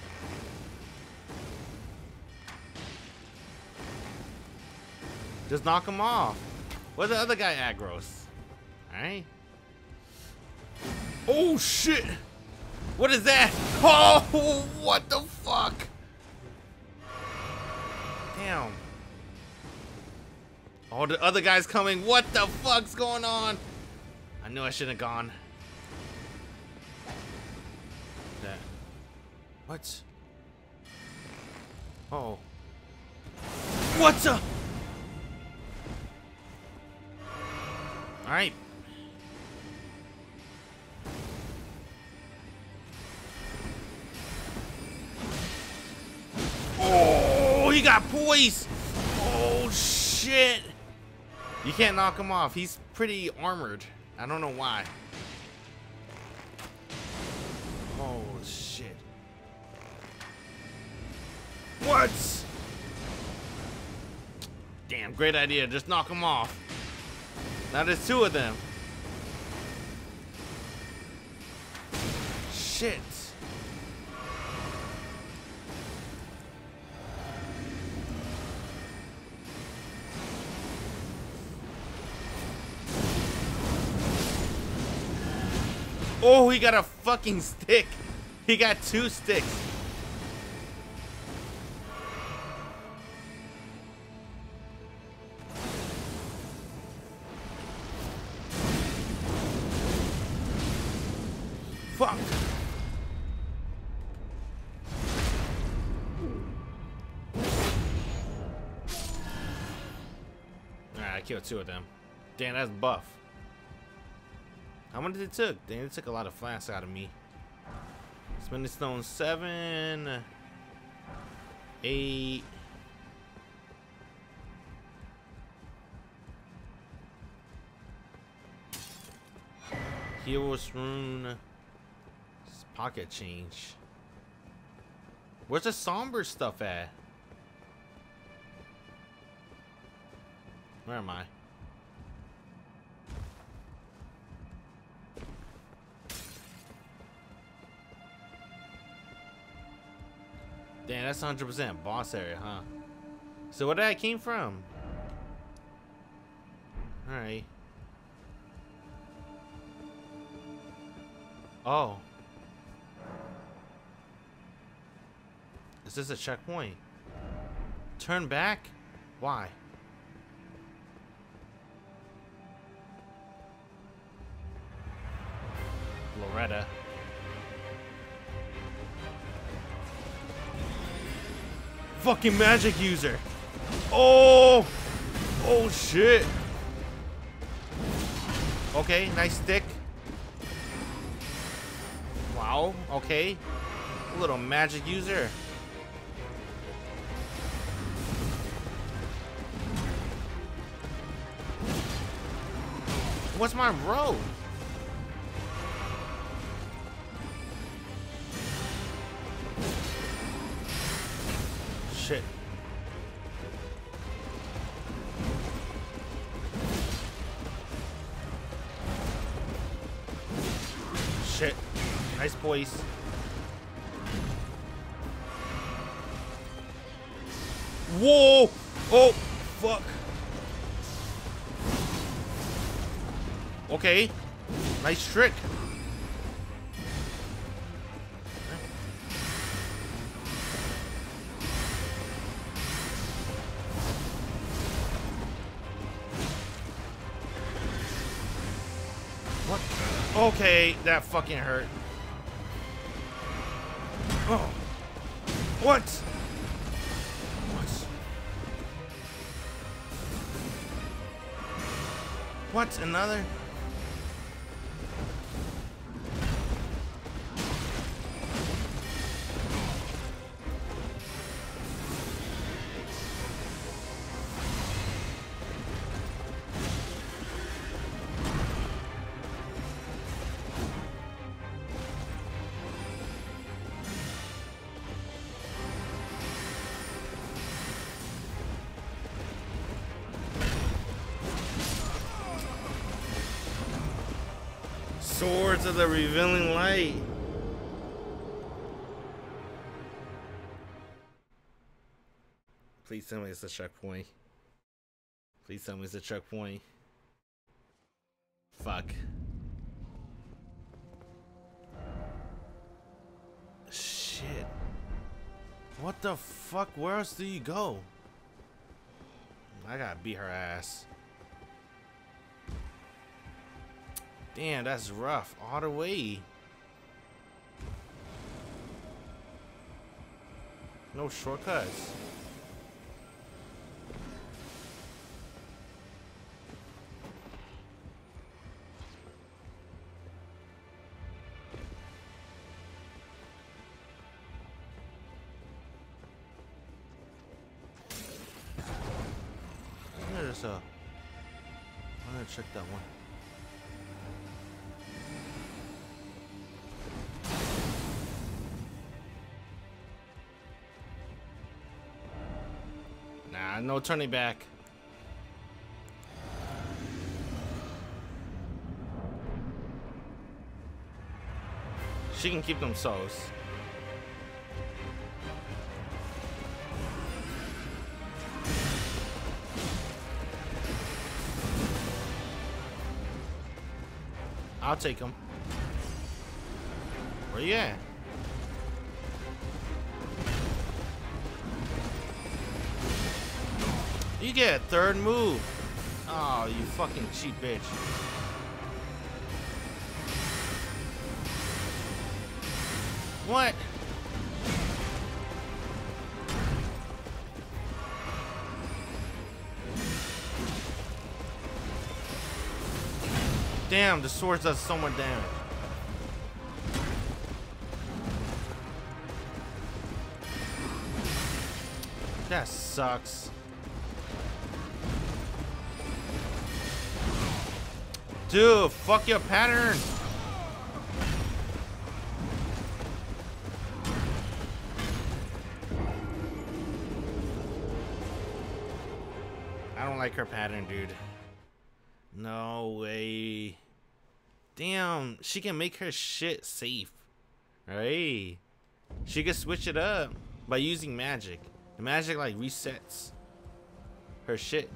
Just knock him off. Where's the other guy aggros? Alright. Oh shit! What is that? Oh, <laughs> what the fuck? Damn. Oh, the other guy's coming. What the fuck's going on? I knew I shouldn't have gone. That. What? Oh. What's up? Alright. Oh, he got poise. Oh, shit. You can't knock him off. He's pretty armored. I don't know why. Oh, shit. What? Damn, great idea. Just knock him off. Now there's two of them. Shit. Oh, he got a fucking stick. He got two sticks. Fuck. Alright, I killed two of them. Damn, that's buff. How much did it took? Dang, it took a lot of flasks out of me. Smithing Stone seven, eight. Hero's rune. Pocket change. Where's the somber stuff at? Where am I? Damn, that's 100% boss area, huh? So where did I came from? Alright. Oh. Is this a checkpoint? Turn back? Why? Loretta. Fucking magic user. Oh! Oh shit. Okay, nice stick. Wow, okay. Little magic user. What's my road? Shit. Shit. Nice boys. Whoa! Oh, fuck. Okay. Nice trick. Okay, that fucking hurt. Oh. What? What? What? Another? Of the Revealing Light. Please tell me it's a checkpoint. Please tell me it's a checkpoint. Fuck. Shit. What the fuck? Where else do you go? I gotta beat her ass. Damn, that's rough. All the way. No shortcuts. No turning back. She can keep them souls. I'll take them. Where you at? You get a third move. Oh, you fucking cheap bitch. What? Damn, the sword does so much damage. That sucks. Dude, fuck your pattern. I don't like her pattern, dude. No way. Damn, she can make her shit safe. Right? She can switch it up by using magic. The magic like resets her shit.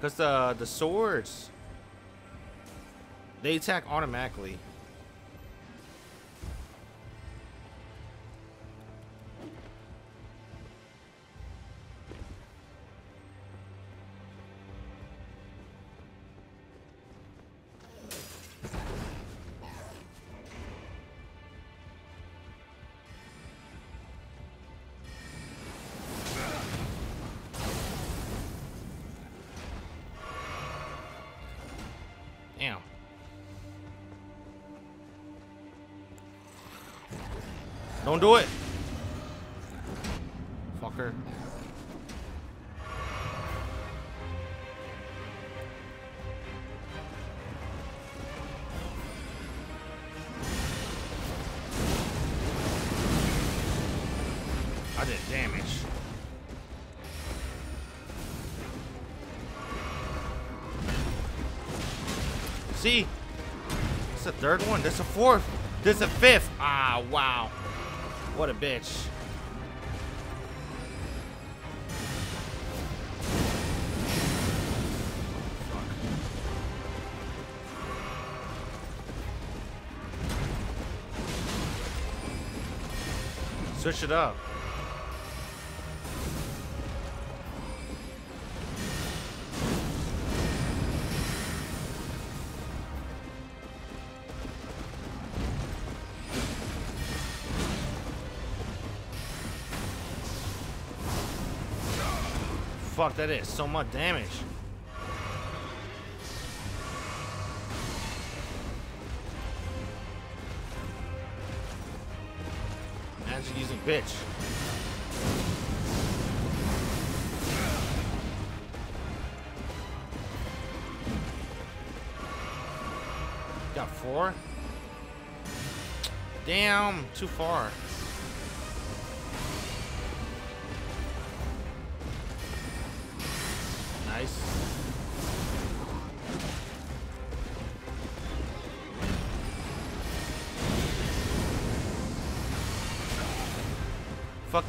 Cause the uh, the swords they attack automatically. Don't do it. Fucker. I did damage. See? It's the third one. There's a fourth. There's a fifth. Ah, wow. What a bitch. Switch it up. Fuck, that is so much damage. Magic using bitch. Got four? Damn, too far.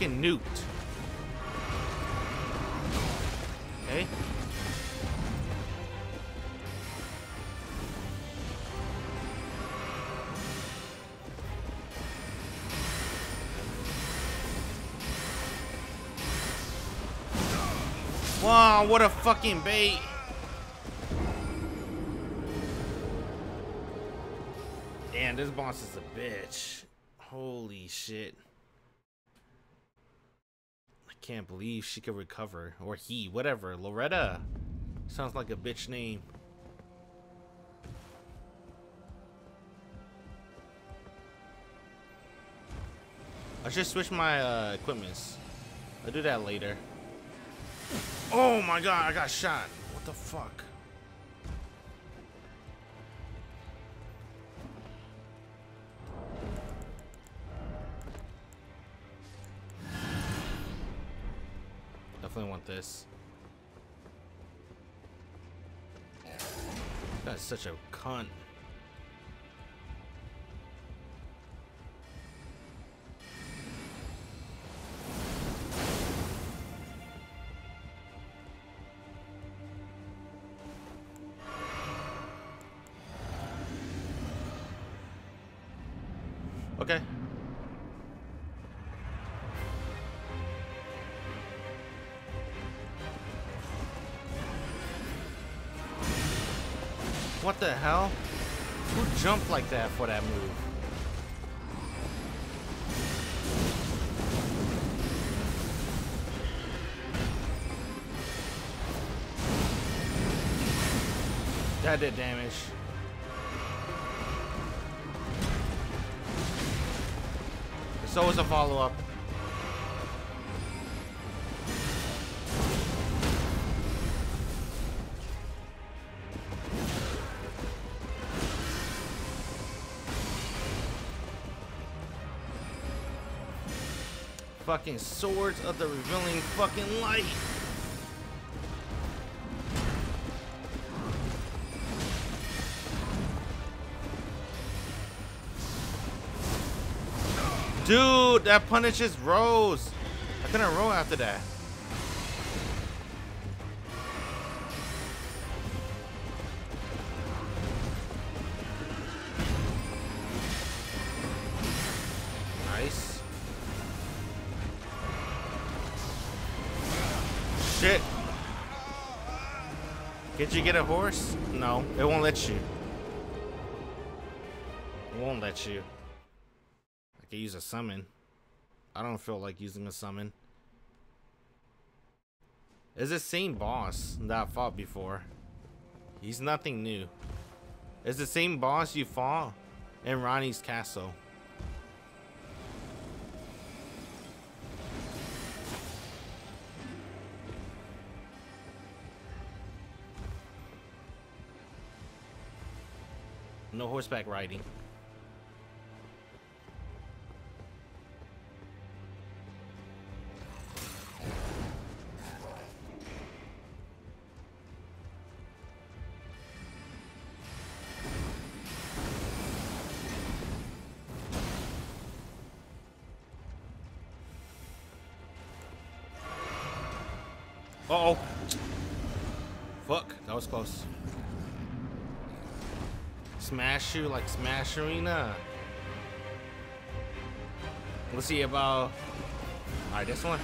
Fucking nuked. Okay. Wow, what a fucking bait. Damn, this boss is a bitch. Holy shit. Can't believe she could recover. Or he, whatever. Loretta. Sounds like a bitch name. I should switch my uh, equipments. I'll do that later. Oh my god, I got shot. What the fuck? This. That's such a cunt. the hell? Who jumped like that for that move? That did damage. So was a follow-up. Fucking swords of the revealing fucking light. Dude, that punishes Rose. I couldn't roll after that. Did you get a horse? No, it won't let you. It won't let you I could use a summon. I don't feel like using a summon. It's the same boss that I fought before. He's nothing new. It's the same boss you fought in Ranni's castle. No horseback riding. Uh oh. Fuck, that was close. Smash you like Smash Arena. Let's see about. Alright, this one.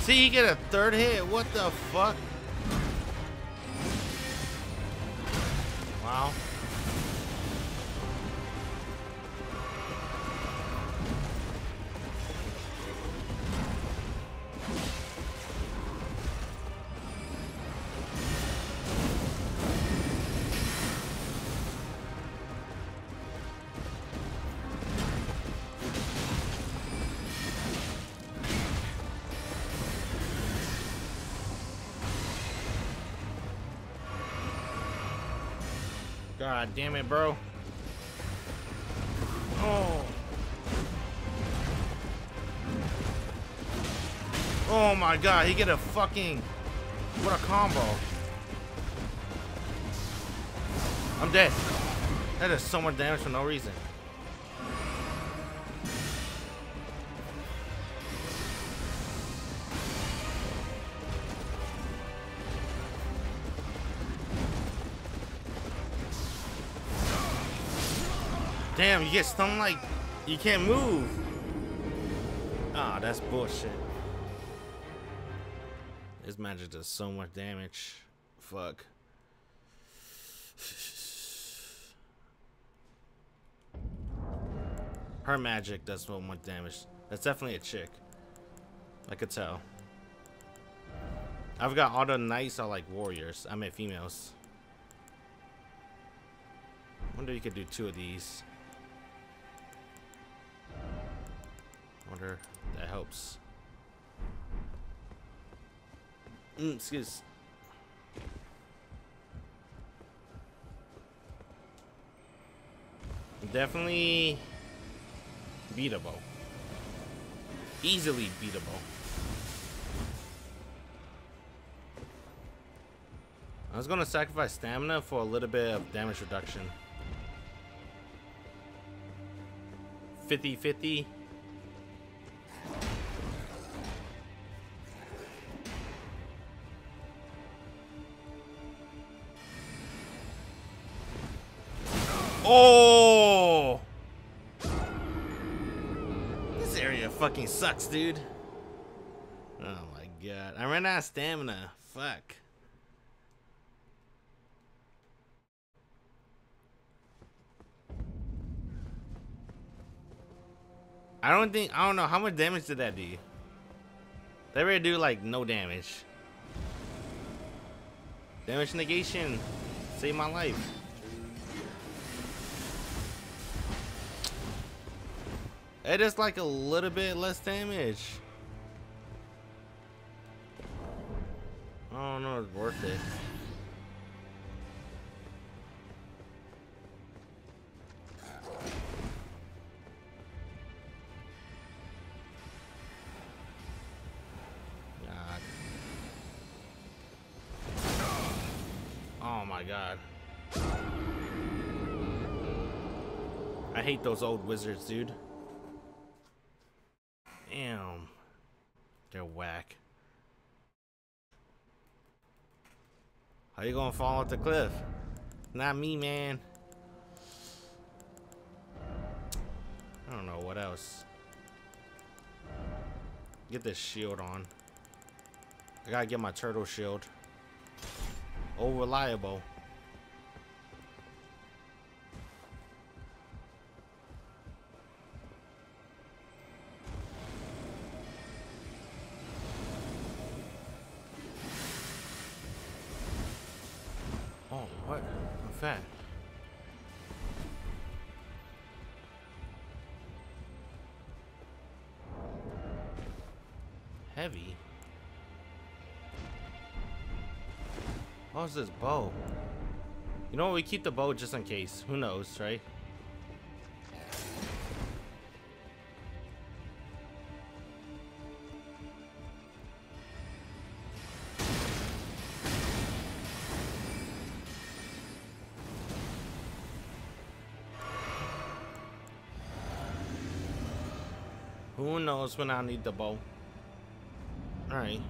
See, you get a third hit. What the fuck? God damn it, bro. Oh. Oh my god, he get a fucking... What a combo. I'm dead. That is so much damage for no reason. Damn, you get stunned like you can't move. Ah, oh, that's bullshit. This magic does so much damage. Fuck. Her magic does so much damage. That's definitely a chick. I could tell. I've got all the knights are like warriors. I mean females. wonder you could do two of these. Wonder that helps. Mm, excuse. Definitely beatable. Easily beatable. I was gonna sacrifice stamina for a little bit of damage reduction. 50-50. Oh! This area fucking sucks, dude. Oh my god. I ran out of stamina. Fuck. I don't think I don't know how much damage did that do. That really do like no damage. Damage negation. Save my life. It is like a little bit less damage. I don't know it's worth it. Oh my god. I hate those old wizards, dude. Damn. They're whack. How you gonna fall off the cliff? Not me, man. I don't know what else. Get this shield on. I gotta get my turtle shield. Oh, reliable. How's this bow? You know? We keep the bow just in case. Who knows, right? Who knows when I need the bow? Alright.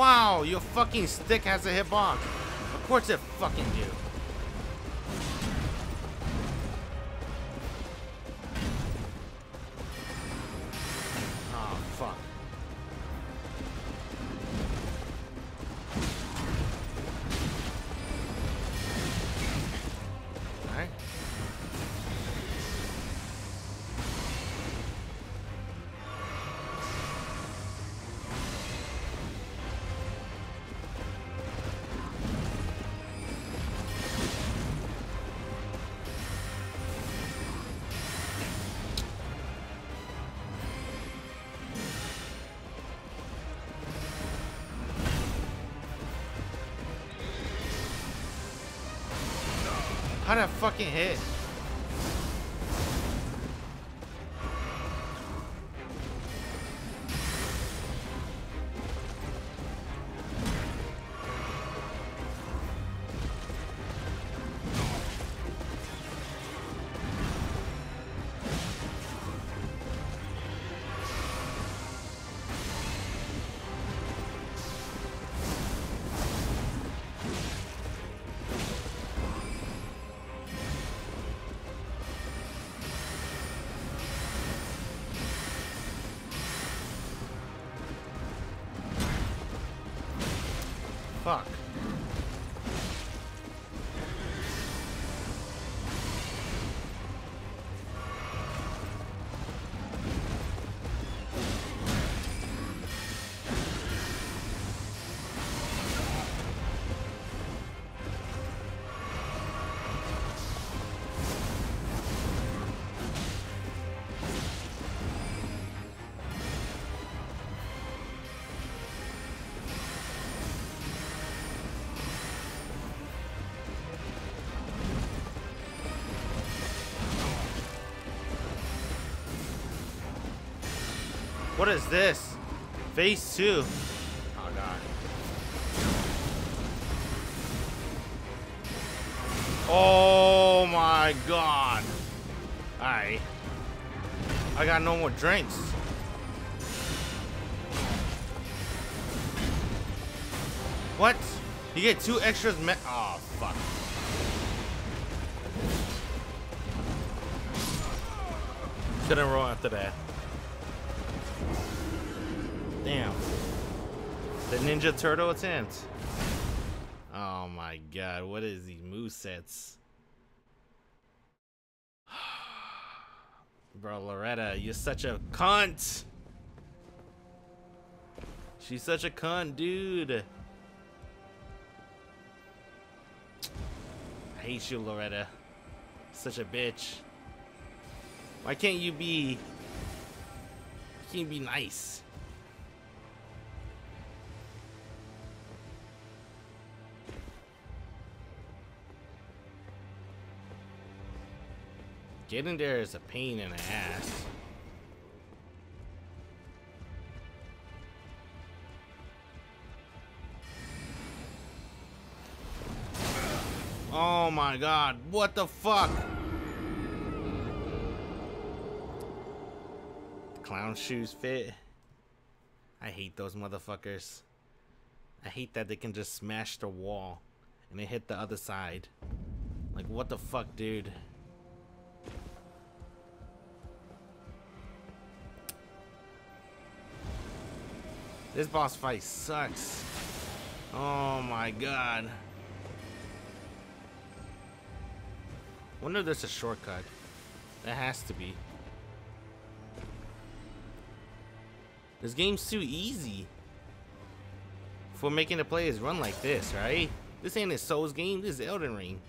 Wow, your fucking stick has a hitbox. Of course it fucking do. How that fucking hit? What is this? Phase two. Oh god. Oh my god. Alright. I got no more drinks. What? You get two extras me- Oh, fuck. Couldn't roll after that. Ninja Turtle attempt. Oh my god, what is these move sets? <sighs> Bro, Loretta, you're such a cunt. She's such a cunt, dude. I hate you, Loretta. Such a bitch. Why can't you be... Why can't you be nice? Getting there is a pain in the ass. Oh my god, what the fuck? The Clown shoes fit. I hate those motherfuckers. I hate that they can just smash the wall and they hit the other side. Like, what the fuck, dude? This boss fight sucks. Oh my god. Wonder if there's a shortcut. There has to be. This game's too easy for making the players run like this, right? This ain't a Souls game, this is Elden Ring.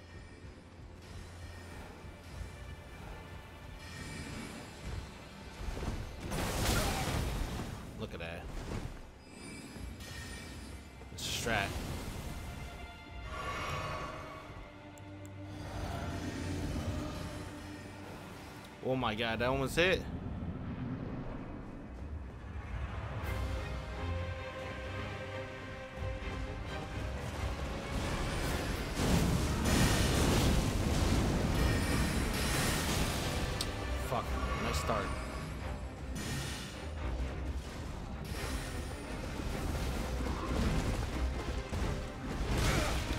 My god, that was hit. Fuck, nice start.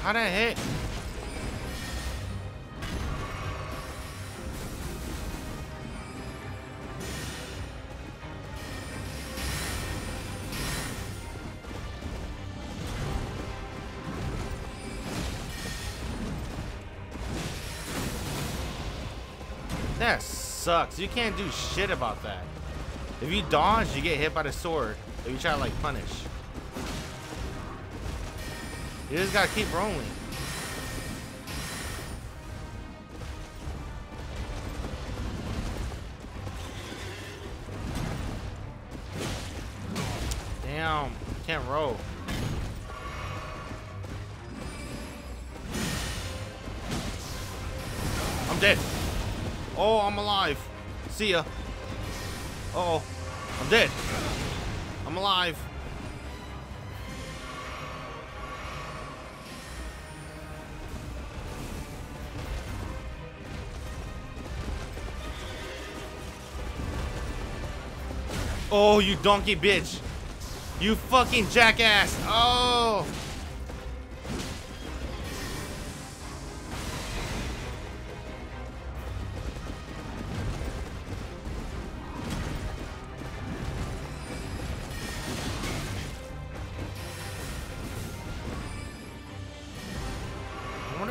How'd I hit? Sucks. You can't do shit about that. If you dodge, you get hit by the sword. If you try to like punish. You just gotta keep rolling. Damn, can't roll. Alive. See ya. Uh oh, I'm dead. I'm alive. Oh, you donkey bitch. You fucking jackass. Oh.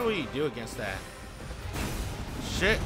What you do against that. Shit.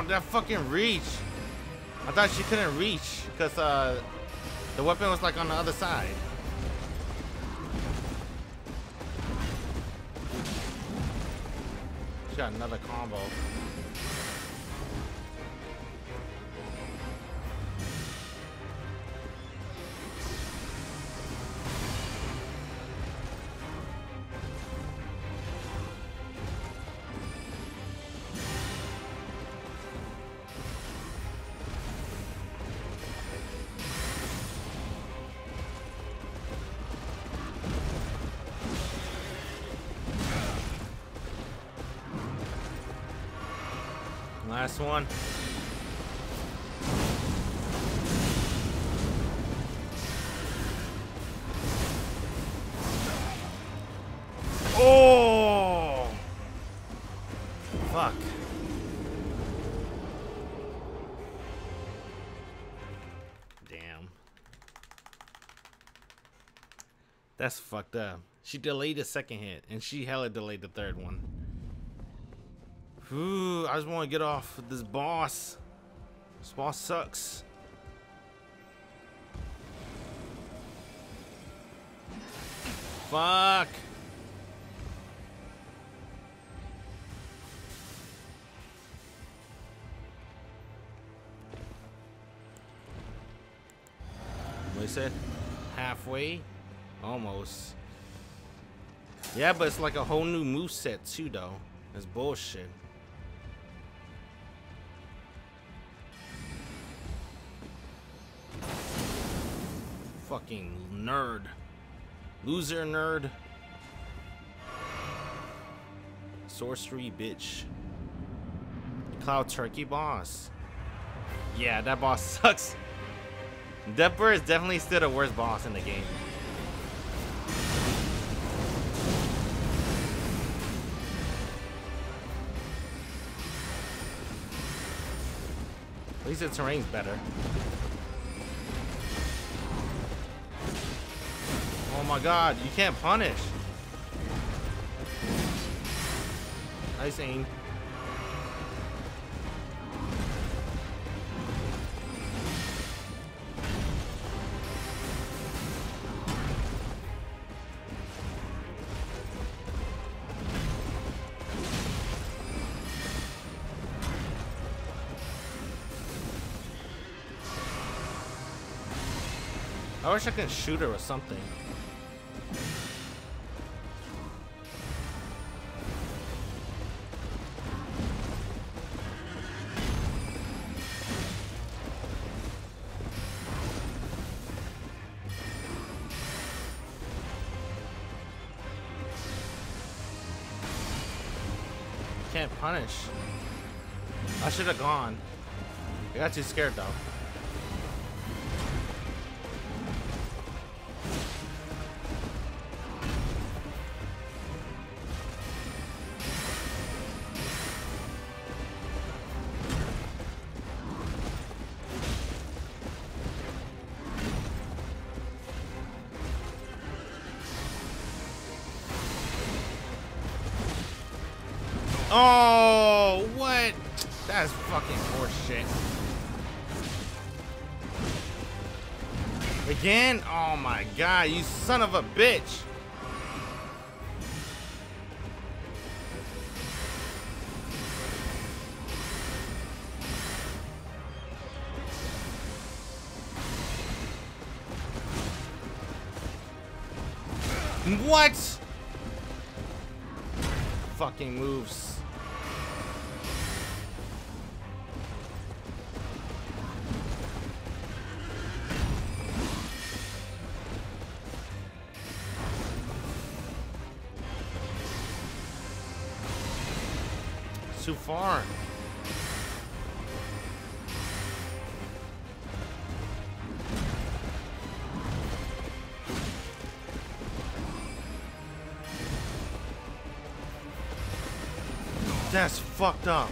Wow, that fucking reach. I thought she couldn't reach because uh, the weapon was like on the other side. She got another combo. One. Oh! Fuck. Damn. That's fucked up. She delayed the second hit, and she hella delayed the third one. Ooh, I just want to get off this boss. This boss sucks. Fuck. What he said? Halfway? Almost. Yeah, but it's like a whole new move set too, though. That's bullshit. Fucking nerd. Loser nerd. Sorcery bitch. Cloud Turkey boss. Yeah, that boss <laughs> sucks. Depper is definitely still the worst boss in the game. At least the terrain's better. My god, you can't punish. Nice aim. I wish I could shoot her or something. Should have gone. I got too scared though. Son of a bitch. That's fucked up.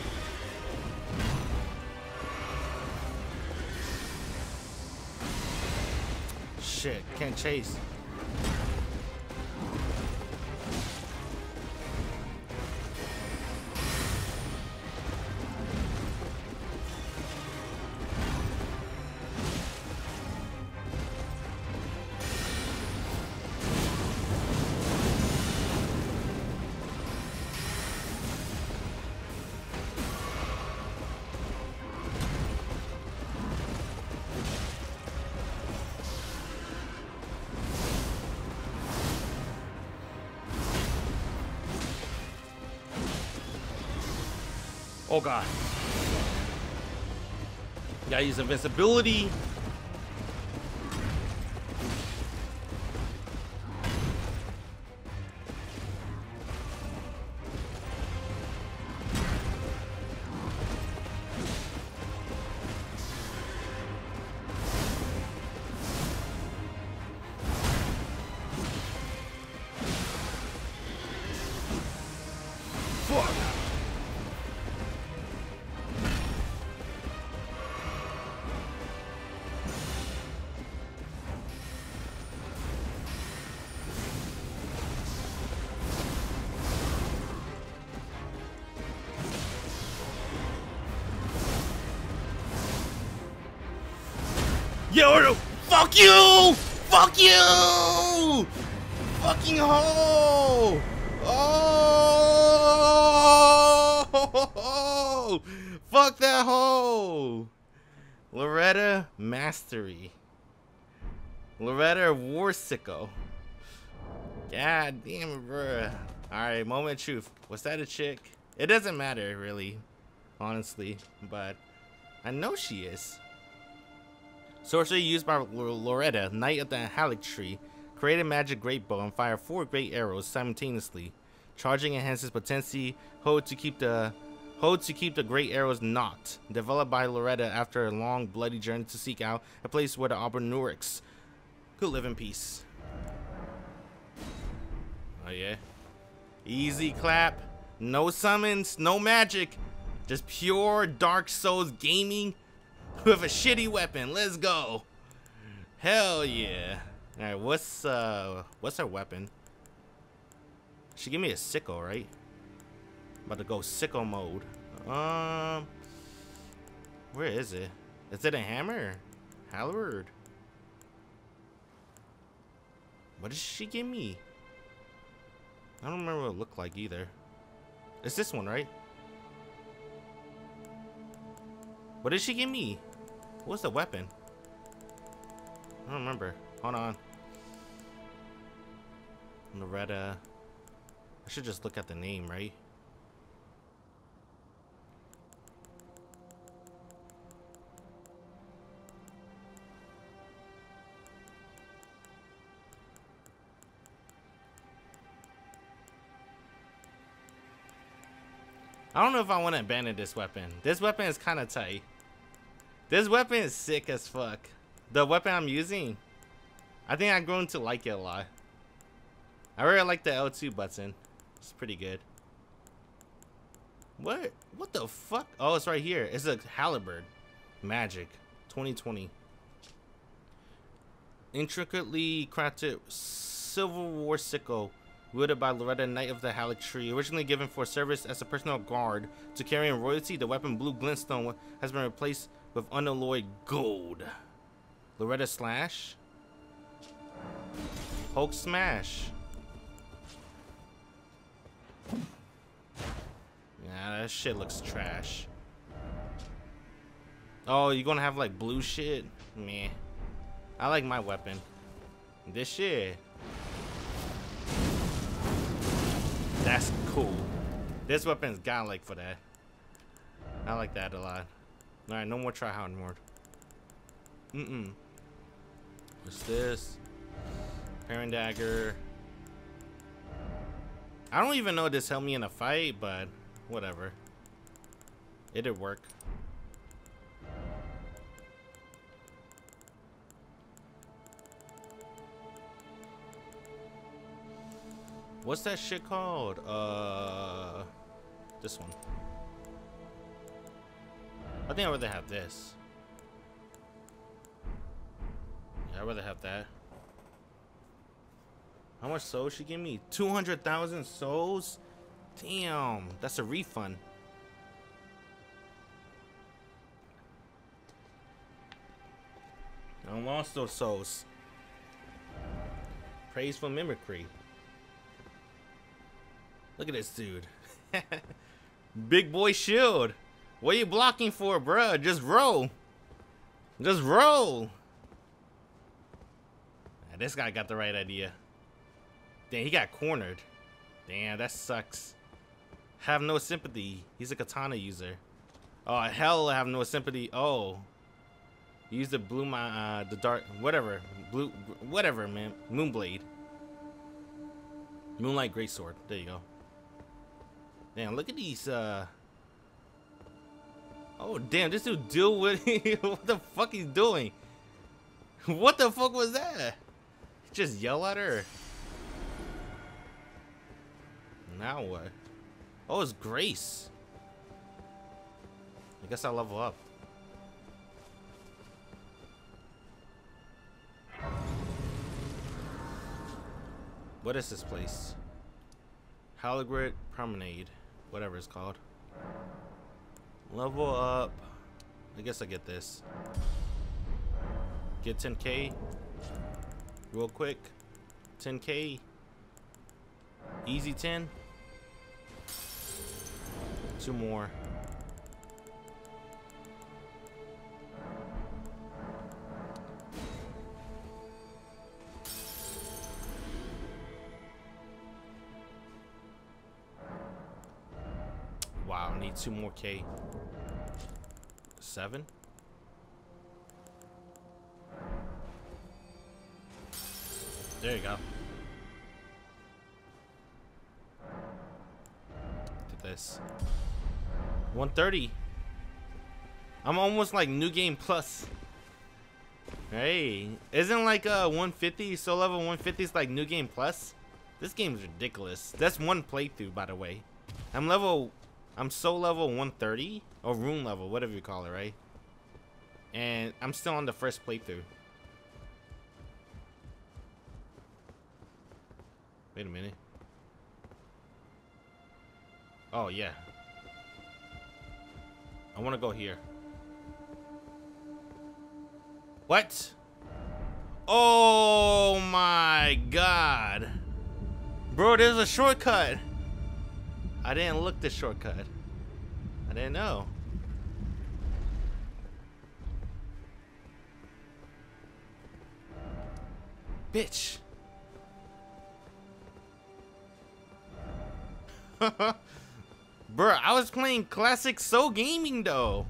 Shit, can't chase. Oh god. Gotta use invincibility. Yo, fuck you! Fuck you! Fucking hoe! Oh! <laughs> Fuck that hoe! Loretta Mastery. Loretta War Sickle. God damn it, bruh. Alright, moment of truth. Was that a chick? It doesn't matter, really. Honestly. But I know she is. Sorcery used by Loretta, Knight of the Haligtree, create a magic great bow and fire four great arrows simultaneously. Charging enhances potency. Hold to keep the hold to keep the great arrows not. Developed by Loretta after a long bloody journey to seek out a place where the Albinaurics could live in peace. Oh yeah. Easy clap. No summons, no magic. Just pure Dark Souls gaming <laughs> with a shitty weapon. Let's go. Hell yeah. All right, what's uh, what's our weapon? She give me a sickle, right? About to go sickle mode. Um, where is it? Is it a hammer? Halberd. What did she give me? I don't remember what it looked like either. It's this one, right? What did she give me? What's the weapon? I don't remember. Hold on. Loretta. I should just look at the name, right? I don't know if I want to abandon this weapon. This weapon is kind of tight. This weapon is sick as fuck. The weapon I'm using, I think I've grown to like it a lot. I really like the L2 button. It's pretty good. What? What the fuck? Oh, it's right here. It's a halberd. Magic. 2020. Intricately crafted Civil War sickle wielded by Loretta Knight of the Haligtree. Originally given for service as a personal guard to Carian royalty, the weapon Blue Glintstone has been replaced with unalloyed gold. Loretta Slash. Hulk Smash. Yeah, that shit looks trash. Oh, you're gonna have like blue shit? Meh. I like my weapon. This shit. That's cool. This weapon's godlike for that. I like that a lot. Alright, no more tryhard mode. Mm-mm. What's this? Parent dagger. I don't even know if this helped me in a fight, but whatever. It did work. What's that shit called? Uh, this one. I think I'd rather have this. Yeah, I'd rather have that. How much souls she give me? 200,000 souls? Damn, that's a refund. I lost those souls. Praise for mimicry. Look at this dude. <laughs> Big boy shield. What are you blocking for, bruh? Just roll. Just roll. this guy got the right idea. Damn, he got cornered. Damn, that sucks. Have no sympathy. He's a katana user. Oh hell, I have no sympathy. Oh, use the blue my uh, the dark whatever blue whatever man moonblade. Moonlight Greatsword. There you go. Damn, look at these. uh Oh damn, this dude deal with <laughs> what the fuck he's doing? What the fuck was that? Just yell at her. Now what? Oh, it's Grace. I guess I'll level up. What is this place? Haligtree Promenade. Whatever it's called. Level up. I guess I get this. Get 10k. Real quick. 10k. Easy 10. Two more. Two more K. Seven? There you go. At this. 130. I'm almost like new game plus. Hey, isn't like uh 150 so level 150 is like new game plus? This game's ridiculous. That's one playthrough by the way. I'm level I'm so level 130 or rune level, whatever you call it, right? And I'm still on the first playthrough. Wait a minute. Oh, yeah. I want to go here. What? Oh my god. Bro, there's a shortcut. I didn't look the shortcut. I didn't know. Bitch. <laughs> Bruh, I was playing classic Soul Gaming though.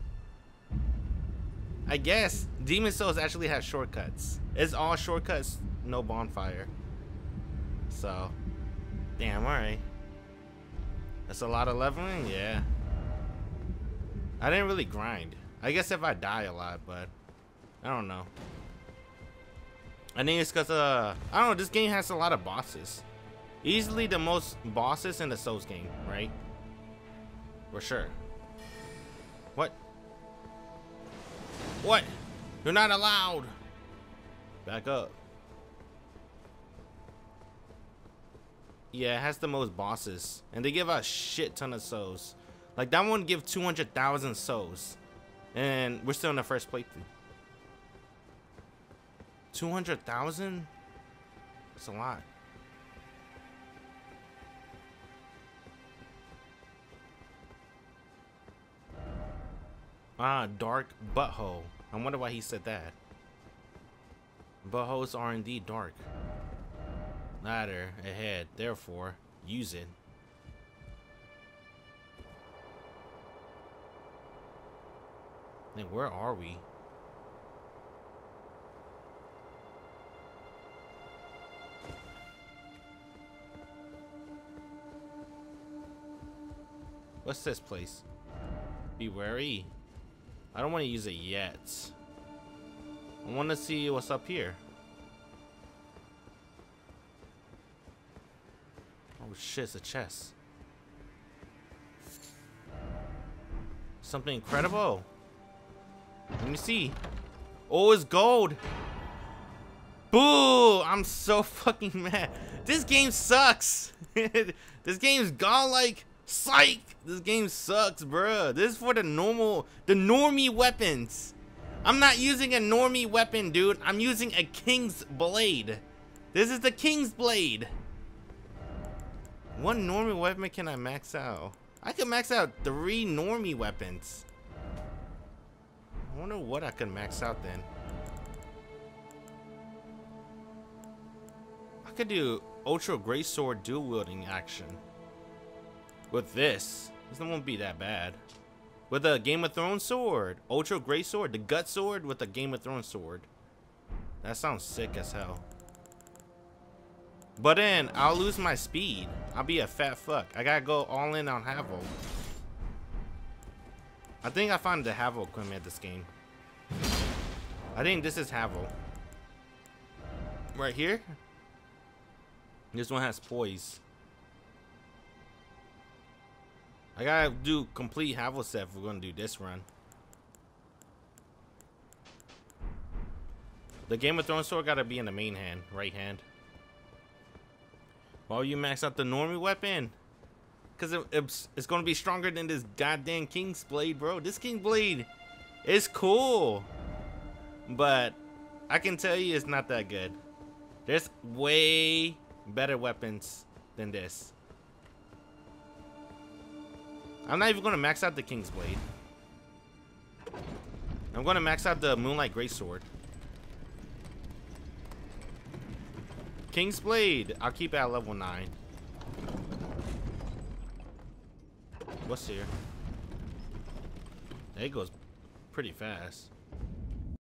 I guess Demon Souls actually has shortcuts. It's all shortcuts, no bonfire. So, damn, alright. That's a lot of leveling? Yeah. I didn't really grind. I guess if I die a lot, but I don't know. I think it's because, uh, I don't know, this game has a lot of bosses. Easily the most bosses in the Souls game, right? For sure. What? What? You're not allowed. Back up. Yeah, it has the most bosses. And they give a shit ton of souls. Like, that one give 200,000 souls. And we're still in the first playthrough. 200,000? That's a lot. Ah, dark butthole. I wonder why he said that. Buttholes are indeed dark. Ladder ahead, therefore, use it. Then where are we? What's this place? Be wary. I don't want to use it yet. I want to see what's up here. Oh shit, it's a chest. Something incredible. Let me see. Oh, it's gold. Boo! I'm so <laughs> fucking mad. This game sucks. <laughs> this game's gone like psych. This game sucks, bruh. This is for the normal, the normie weapons. I'm not using a normie weapon, dude. I'm using a king's blade. This is the king's blade. What normie weapon can I max out? I can max out three normie weapons. I wonder what I could max out then. I could do Ultra Great Sword dual wielding action. With this, this won't be that bad. With a Game of Thrones sword, Ultra Great Sword, the Gut Sword with a Game of Thrones sword. That sounds sick as hell. But then, I'll lose my speed. I'll be a fat fuck. I gotta go all in on Havel. I think I found the Havel equipment this game. I think this is Havel. Right here? This one has poise. I gotta do complete Havel set if we're gonna do this run. The Game of Thrones sword gotta be in the main hand, right hand. While you max out the normie weapon. Cause it, it's, it's gonna be stronger than this goddamn King's Blade, bro. This King's Blade is cool. But I can tell you it's not that good. There's way better weapons than this. I'm not even going to max out the King's Blade. I'm going to max out the Moonlight Greatsword. King's Blade, I'll keep it at level 9. What's here? It goes pretty fast.